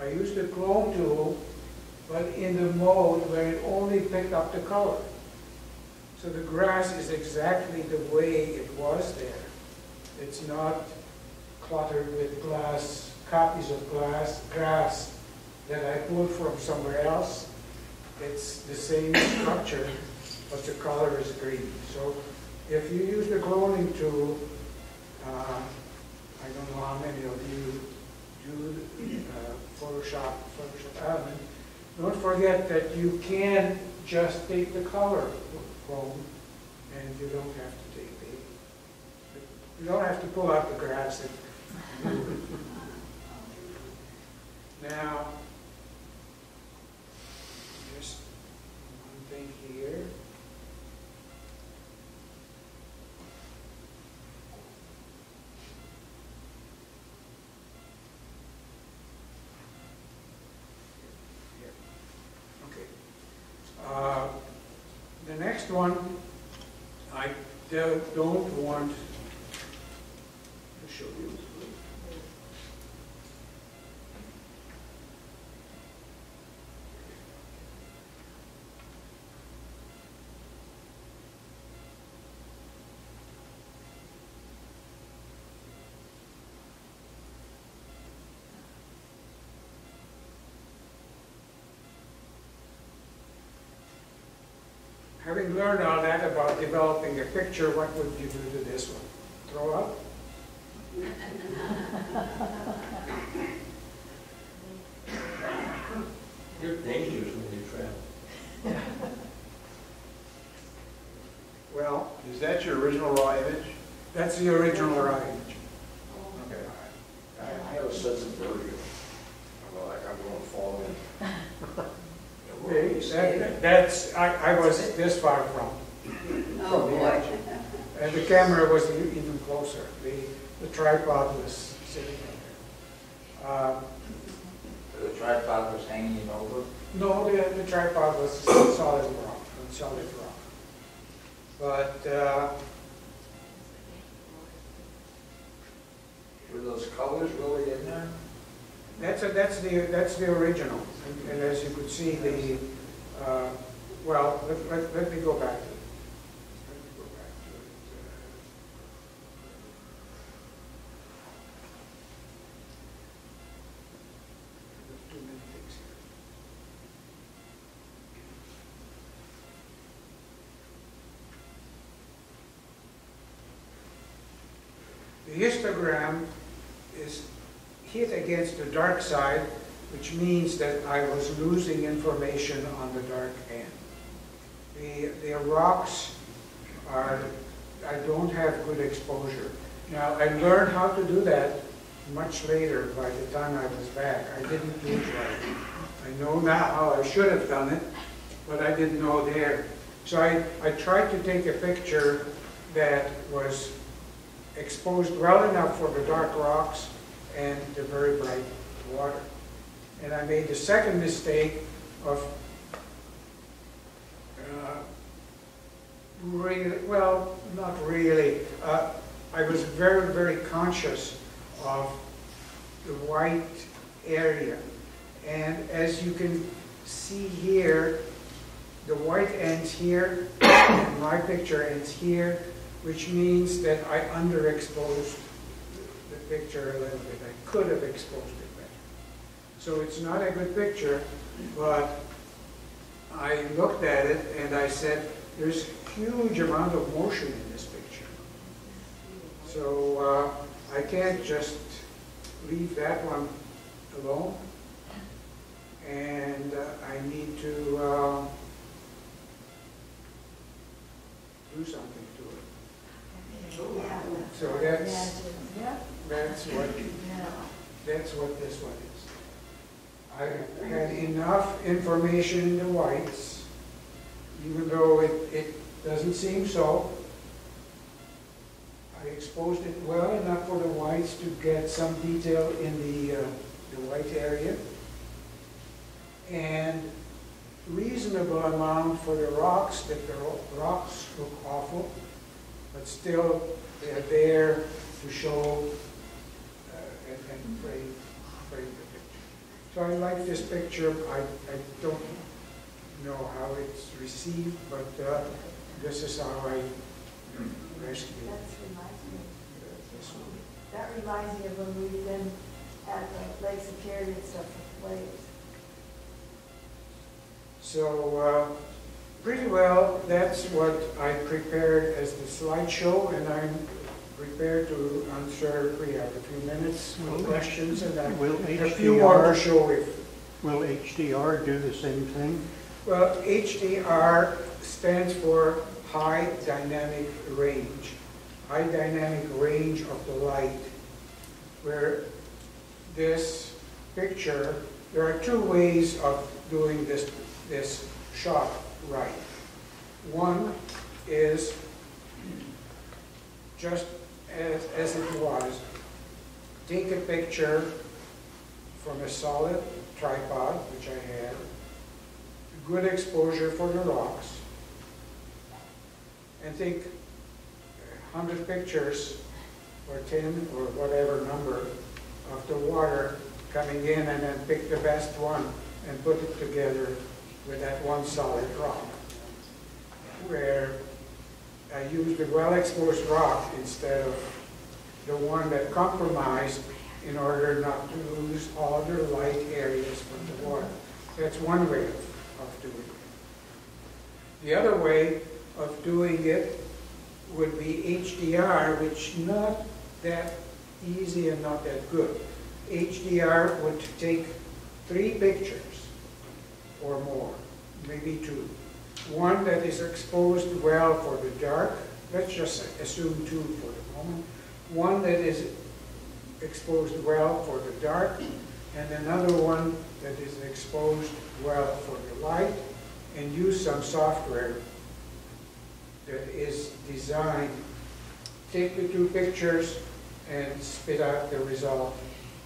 I used the clone tool, but in the mode where it only picked up the color. So the grass is exactly the way it was there. It's not cluttered with glass, copies of glass, grass that I pulled from somewhere else. It's the same structure, but the color is green. So if you use the cloning tool, uh, I don't know how many of you do uh, Photoshop, Photoshop Admin. Don't forget that you can just take the color clone and you don't have to take the, you don't have to pull out the grass and. [LAUGHS] Now, just one thing here. Here. Okay. Uh, The next one, I do- don't want to show you. Having learned all that about developing a picture, what would you do to this one? Throw up?
You're dangerous when you travel.
Well,
Is that your original raw image?
that's the original raw image.
Okay. I I have a sense of vertigo. I'm like, I'm going to fall in.
Okay, that- That's, I, I was this far from,
Oh, boy.
and the camera was e- even closer. The, the tripod was sitting there. Uh,
The tripod was hanging over.
No, the, the tripod was solid rock, solid rock. But, uh,
Were those colors really in there?
That's, a- that's the, that's the original, And- and as you could see, the, uh, well, let, let, let me go back to. The histogram is hit against the dark side, which means that I was losing information on the dark end. The, the rocks are, I don't have good exposure. Now, I learned how to do that much later by the time I was back. I didn't do it right. I know now how I should have done it, but I didn't know there. So I, I tried to take a picture that was exposed well enough for the dark rocks and the very bright water. And I made the second mistake of really, well, not really. Uh, I was very, very conscious of the white area. And as you can see here, the white ends here, and my picture ends here, which means that I underexposed the picture a little bit. I could have exposed it better. So it's not a good picture, but I looked at it and I said, there's a huge amount of motion in this picture. So uh, I can't just leave that one alone. And uh, I need to uh, do something to it.
Yeah.
So that's,
Yeah.
that's what, that's what this one is. I had enough information in the whites, even though it, it doesn't seem so. I exposed it well enough for the whites to get some detail in the, uh, the white area. And reasonable amount for the rocks, that the rocks look awful, but still they're there to show uh, and and. So I like this picture. I, I don't know how it's received, but uh, this is how I rescued
That reminds me,
this one.
that reminds me of when we've been at the Lake Superior and stuff with waves.
So, uh, pretty well, that's what I prepared as the slideshow, and I'm prepared to answer, we have a few minutes for
Will-
questions, and I
Will
a few more to
HDR,
show if,
will HDR do the same thing?
well, HDR stands for High Dynamic Range. High Dynamic Range of the light, where this picture, there are two ways of doing this, this shot right. One is just as, as it was, take a picture from a solid tripod, which I had, good exposure for the rocks, and take a hundred pictures or ten or whatever number of the water coming in and then pick the best one and put it together with that one solid rock. Where I used a well-exposed rock instead of the one that compromised in order not to lose all the light areas from the water. That's one way of doing it. The other way of doing it would be HDR, which not that easy and not that good. HDR would take three pictures or more, maybe two. One that is exposed well for the dark, let's just assume two for the moment. One that is exposed well for the dark, and another one that is exposed well for the light, and use some software that is designed, take the two pictures and spit out the result,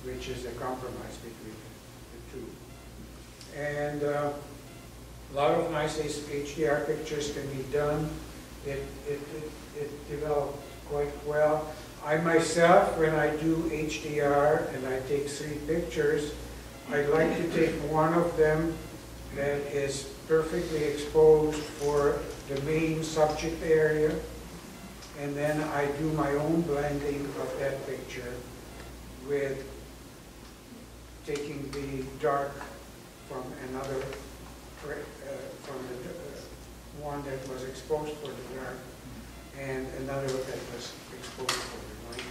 which is a compromise between the two. And uh, a lot of nice HDR pictures can be done. It, it, it, it developed quite well. I myself, when I do HDR and I take three pictures, I like to take one of them that is perfectly exposed for the main subject area, and then I do my own blending of that picture with taking the dark from another, from the one that was exposed for the dark, and another that was exposed for the light.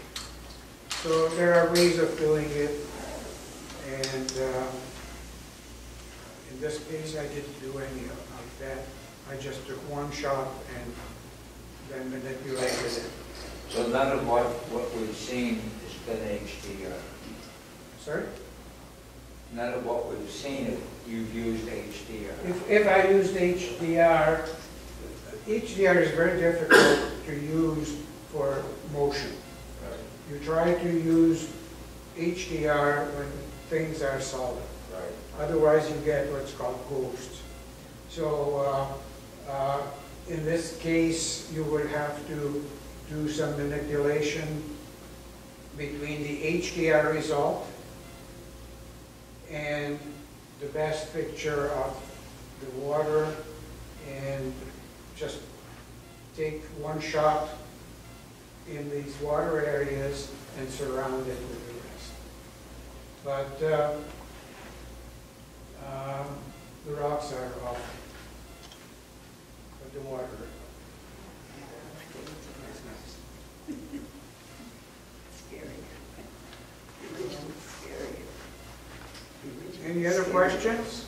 So there are ways of doing it, and uh, in this case, I didn't do any of of that. I just took one shot and then manipulated it.
So none of what, what we've seen has been HDR.
Sorry?
None of what we've seen, you've used HDR.
If, if I used HDR, HDR is very difficult to use for motion. You try to use HDR when things are solid.
Right.
Otherwise, you get what's called ghosts. So, uh, uh, in this case, you would have to do some manipulation between the HDR result and the best picture of the water and just take one shot in these water areas and surround it with the rest. But uh, um, the rocks are off, but the water. That's nice. [LAUGHS]
Scary.
Any other questions?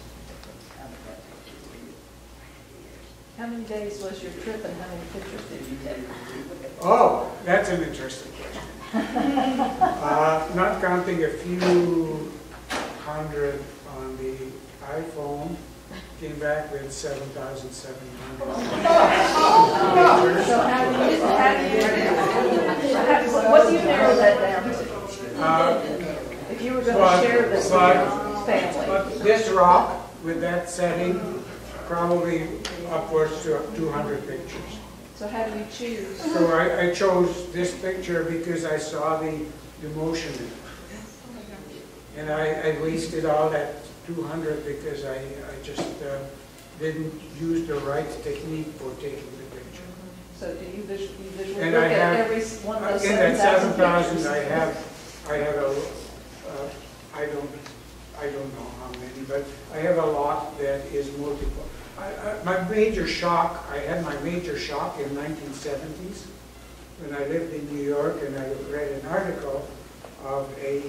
How many days was your trip and how many pictures did you take?
Oh, that's an interesting question. [LAUGHS] Uh, Not counting a few hundred on the iPhone, came back with 7,700.
So how do you, how do you, how do- what do you narrow that down to?
Uh,
If you were gonna share this with
but-
your family?
But this rock with that setting probably upwards to 200 pictures.
So how do you choose?
So I, I chose this picture because I saw the emotion in it. And I, I wasted all that 200 because I, I just uh, didn't use the right technique for taking the picture.
So do you visually, you visually
And
look
I
at
have-
every one of those seven thousand
7,000,
pictures?
I have, I have a, uh, I don't, I don't know how many, but I have a lot that is multiple. I, I, my major shock, I had my major shock in 1970s when I lived in New York and I read an article of a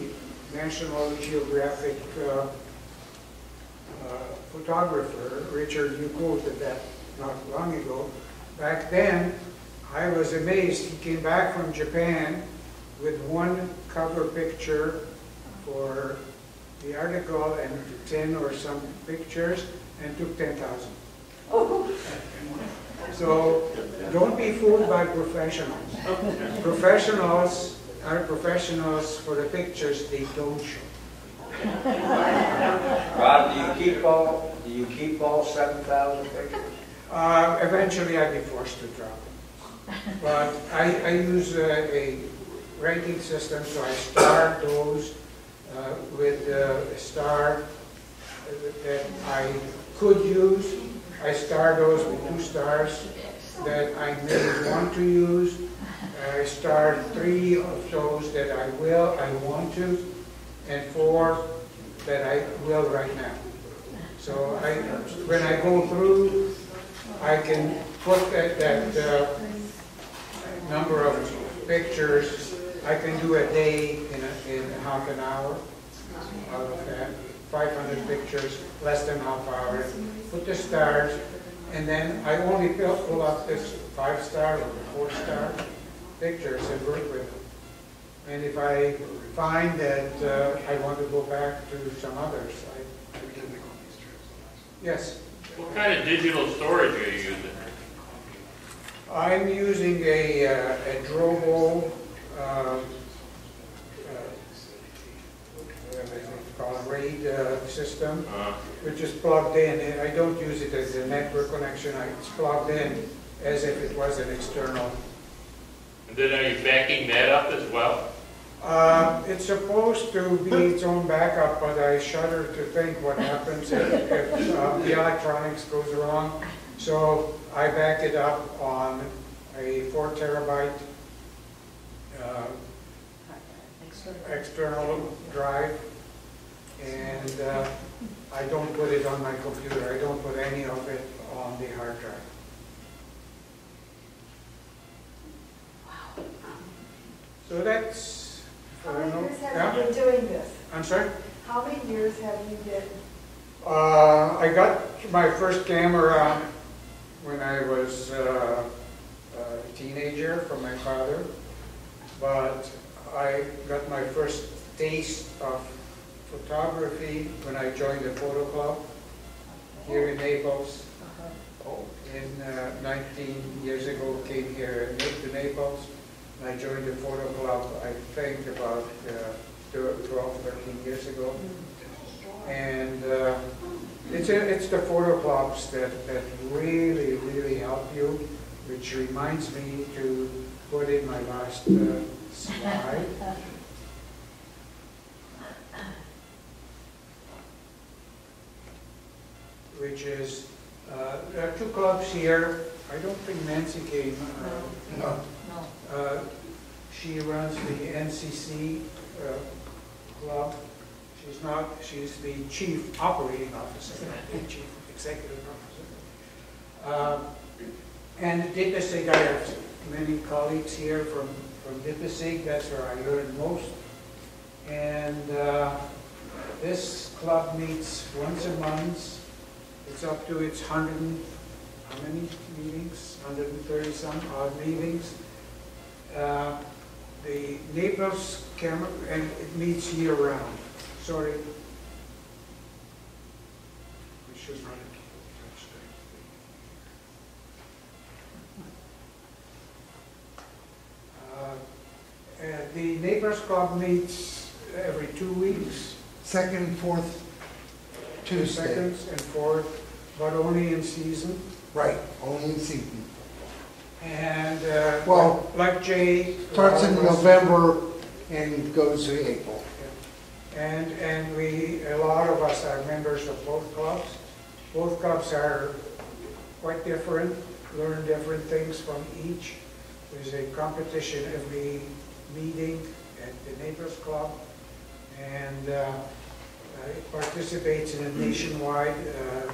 National Geographic uh, uh, photographer, Richard, you quoted that not long ago. Back then, I was amazed. He came back from Japan with one cover picture for the article and 10 or some pictures and took 10,000. So don't be fooled by professionals. Professionals are professionals for the pictures they don't show.
Rob, do you keep all, do you keep all seven thousand pictures?
Uh, Eventually, I'd be forced to drop it. But I, I use uh, a ranking system, so I star those uh, with a star that I could use. I star those with two stars that I may want to use. I star three of those that I will, I want to, and four that I will right now. So I, when I go through, I can put that, that uh, number of pictures, I can do a day in, in half an hour out of that, 500 pictures, less than half hour, put the stars, and then I only pull pull up this five-star or four-star pictures and work with them. And if I find that uh, I want to go back to some others, I, yes.
What kind of digital storage are you using?
I'm using a, uh, a Drobo, um, uh, what is it called, RAID uh, system,
Uh,
which is plugged in, and I don't use it as a network connection, I- it's plugged in as if it was an external.
And then are you backing that up as well?
Uh, It's supposed to be its own backup, but I shudder to think what happens if, if uh, the electronics goes wrong. So I back it up on a four terabyte uh, external drive, and uh, I don't put it on my computer, I don't put any of it on the hard drive. Wow. So that's, I
How many
know.
years
Yeah?
have you been doing this?
I'm sorry?
How many years have you been?
Uh, I got my first camera when I was uh, a teenager from my father, but I got my first taste of photography when I joined the photo club here in Naples. In uh, 19 years ago, came here and moved to Naples. And I joined the photo club, I think about uh, 12, 13 years ago. And uh, it's, a- it's the photo clubs that, that really, really help you, which reminds me to put in my last uh, slide. [LAUGHS] Which is, uh, there are two clubs here. I don't think Nancy came. uh,
No.
uh, She runs the NCC uh, club. She's not, she's the chief operating officer, the chief executive officer. Uh, And Dipsig, I have many colleagues here from, from Dipsig, that's where I learned most. And uh, this club meets once a month. It's up to its hundred, and- how many meetings? Hundred and thirty some odd meetings. Uh, The Naples camera, and it meets year round. Sorry. We should have touched that. Uh, The Neighbors Club meets every two weeks.
Second, fourth
Two
Tuesday.
seconds and fourth but only in season.
Right, only in season.
And, uh,
Well,
like Jay.
Starts in
a lot of us-
November and goes to April.
And, and we, a lot of us are members of both clubs. Both clubs are quite different, learn different things from each. There's a competition every meeting at the Neighbors Club. And uh, uh, it participates in a nationwide uh, uh,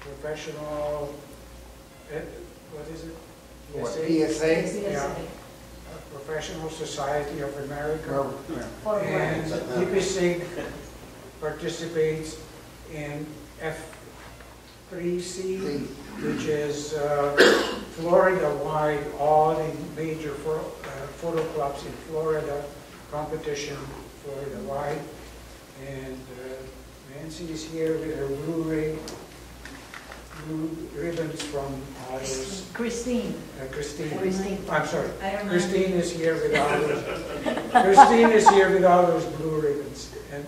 professional, eh, what is it?
What,
PSA?
PSA?
Yeah. Uh, Professional Society of America.
For
And TPSIG participates in F3C, which is uh, Florida-wide, all the major pho- uh, photo clubs in Florida, competition Florida-wide. And uh, Nancy is here with her blue ring, blue ribbons from ours.
Christine.
Uh, Christine.
Christine.
I'm sorry.
I don't know.
Christine is here with all those, Christine is here with all those blue ribbons. And,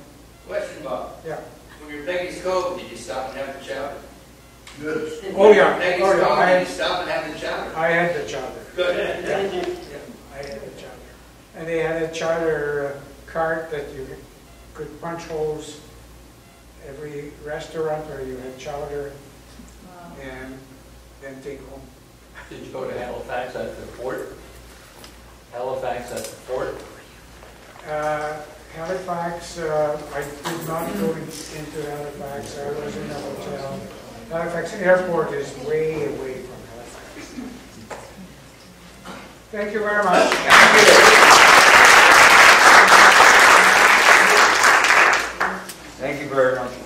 Question, Bob.
yeah.
When you're Peggy's Cove, did you stop and have the chowder?
Good.
Oh, yeah.
Peggy's
Oh, yeah.
Cove,
I
did you
had-
stop and have the chowder?
I had the chowder.
Good.
Yeah, I had the chowder. And they had a chowder uh, cart that you could punch holes every restaurant where you had chowder
Wow.
and then take home.
Did you go to Halifax at the port? Halifax at the port?
Uh, Halifax, uh, I did not go in- into Halifax, I was in a hotel. Halifax Airport is way away from Halifax. Thank you very much. very much.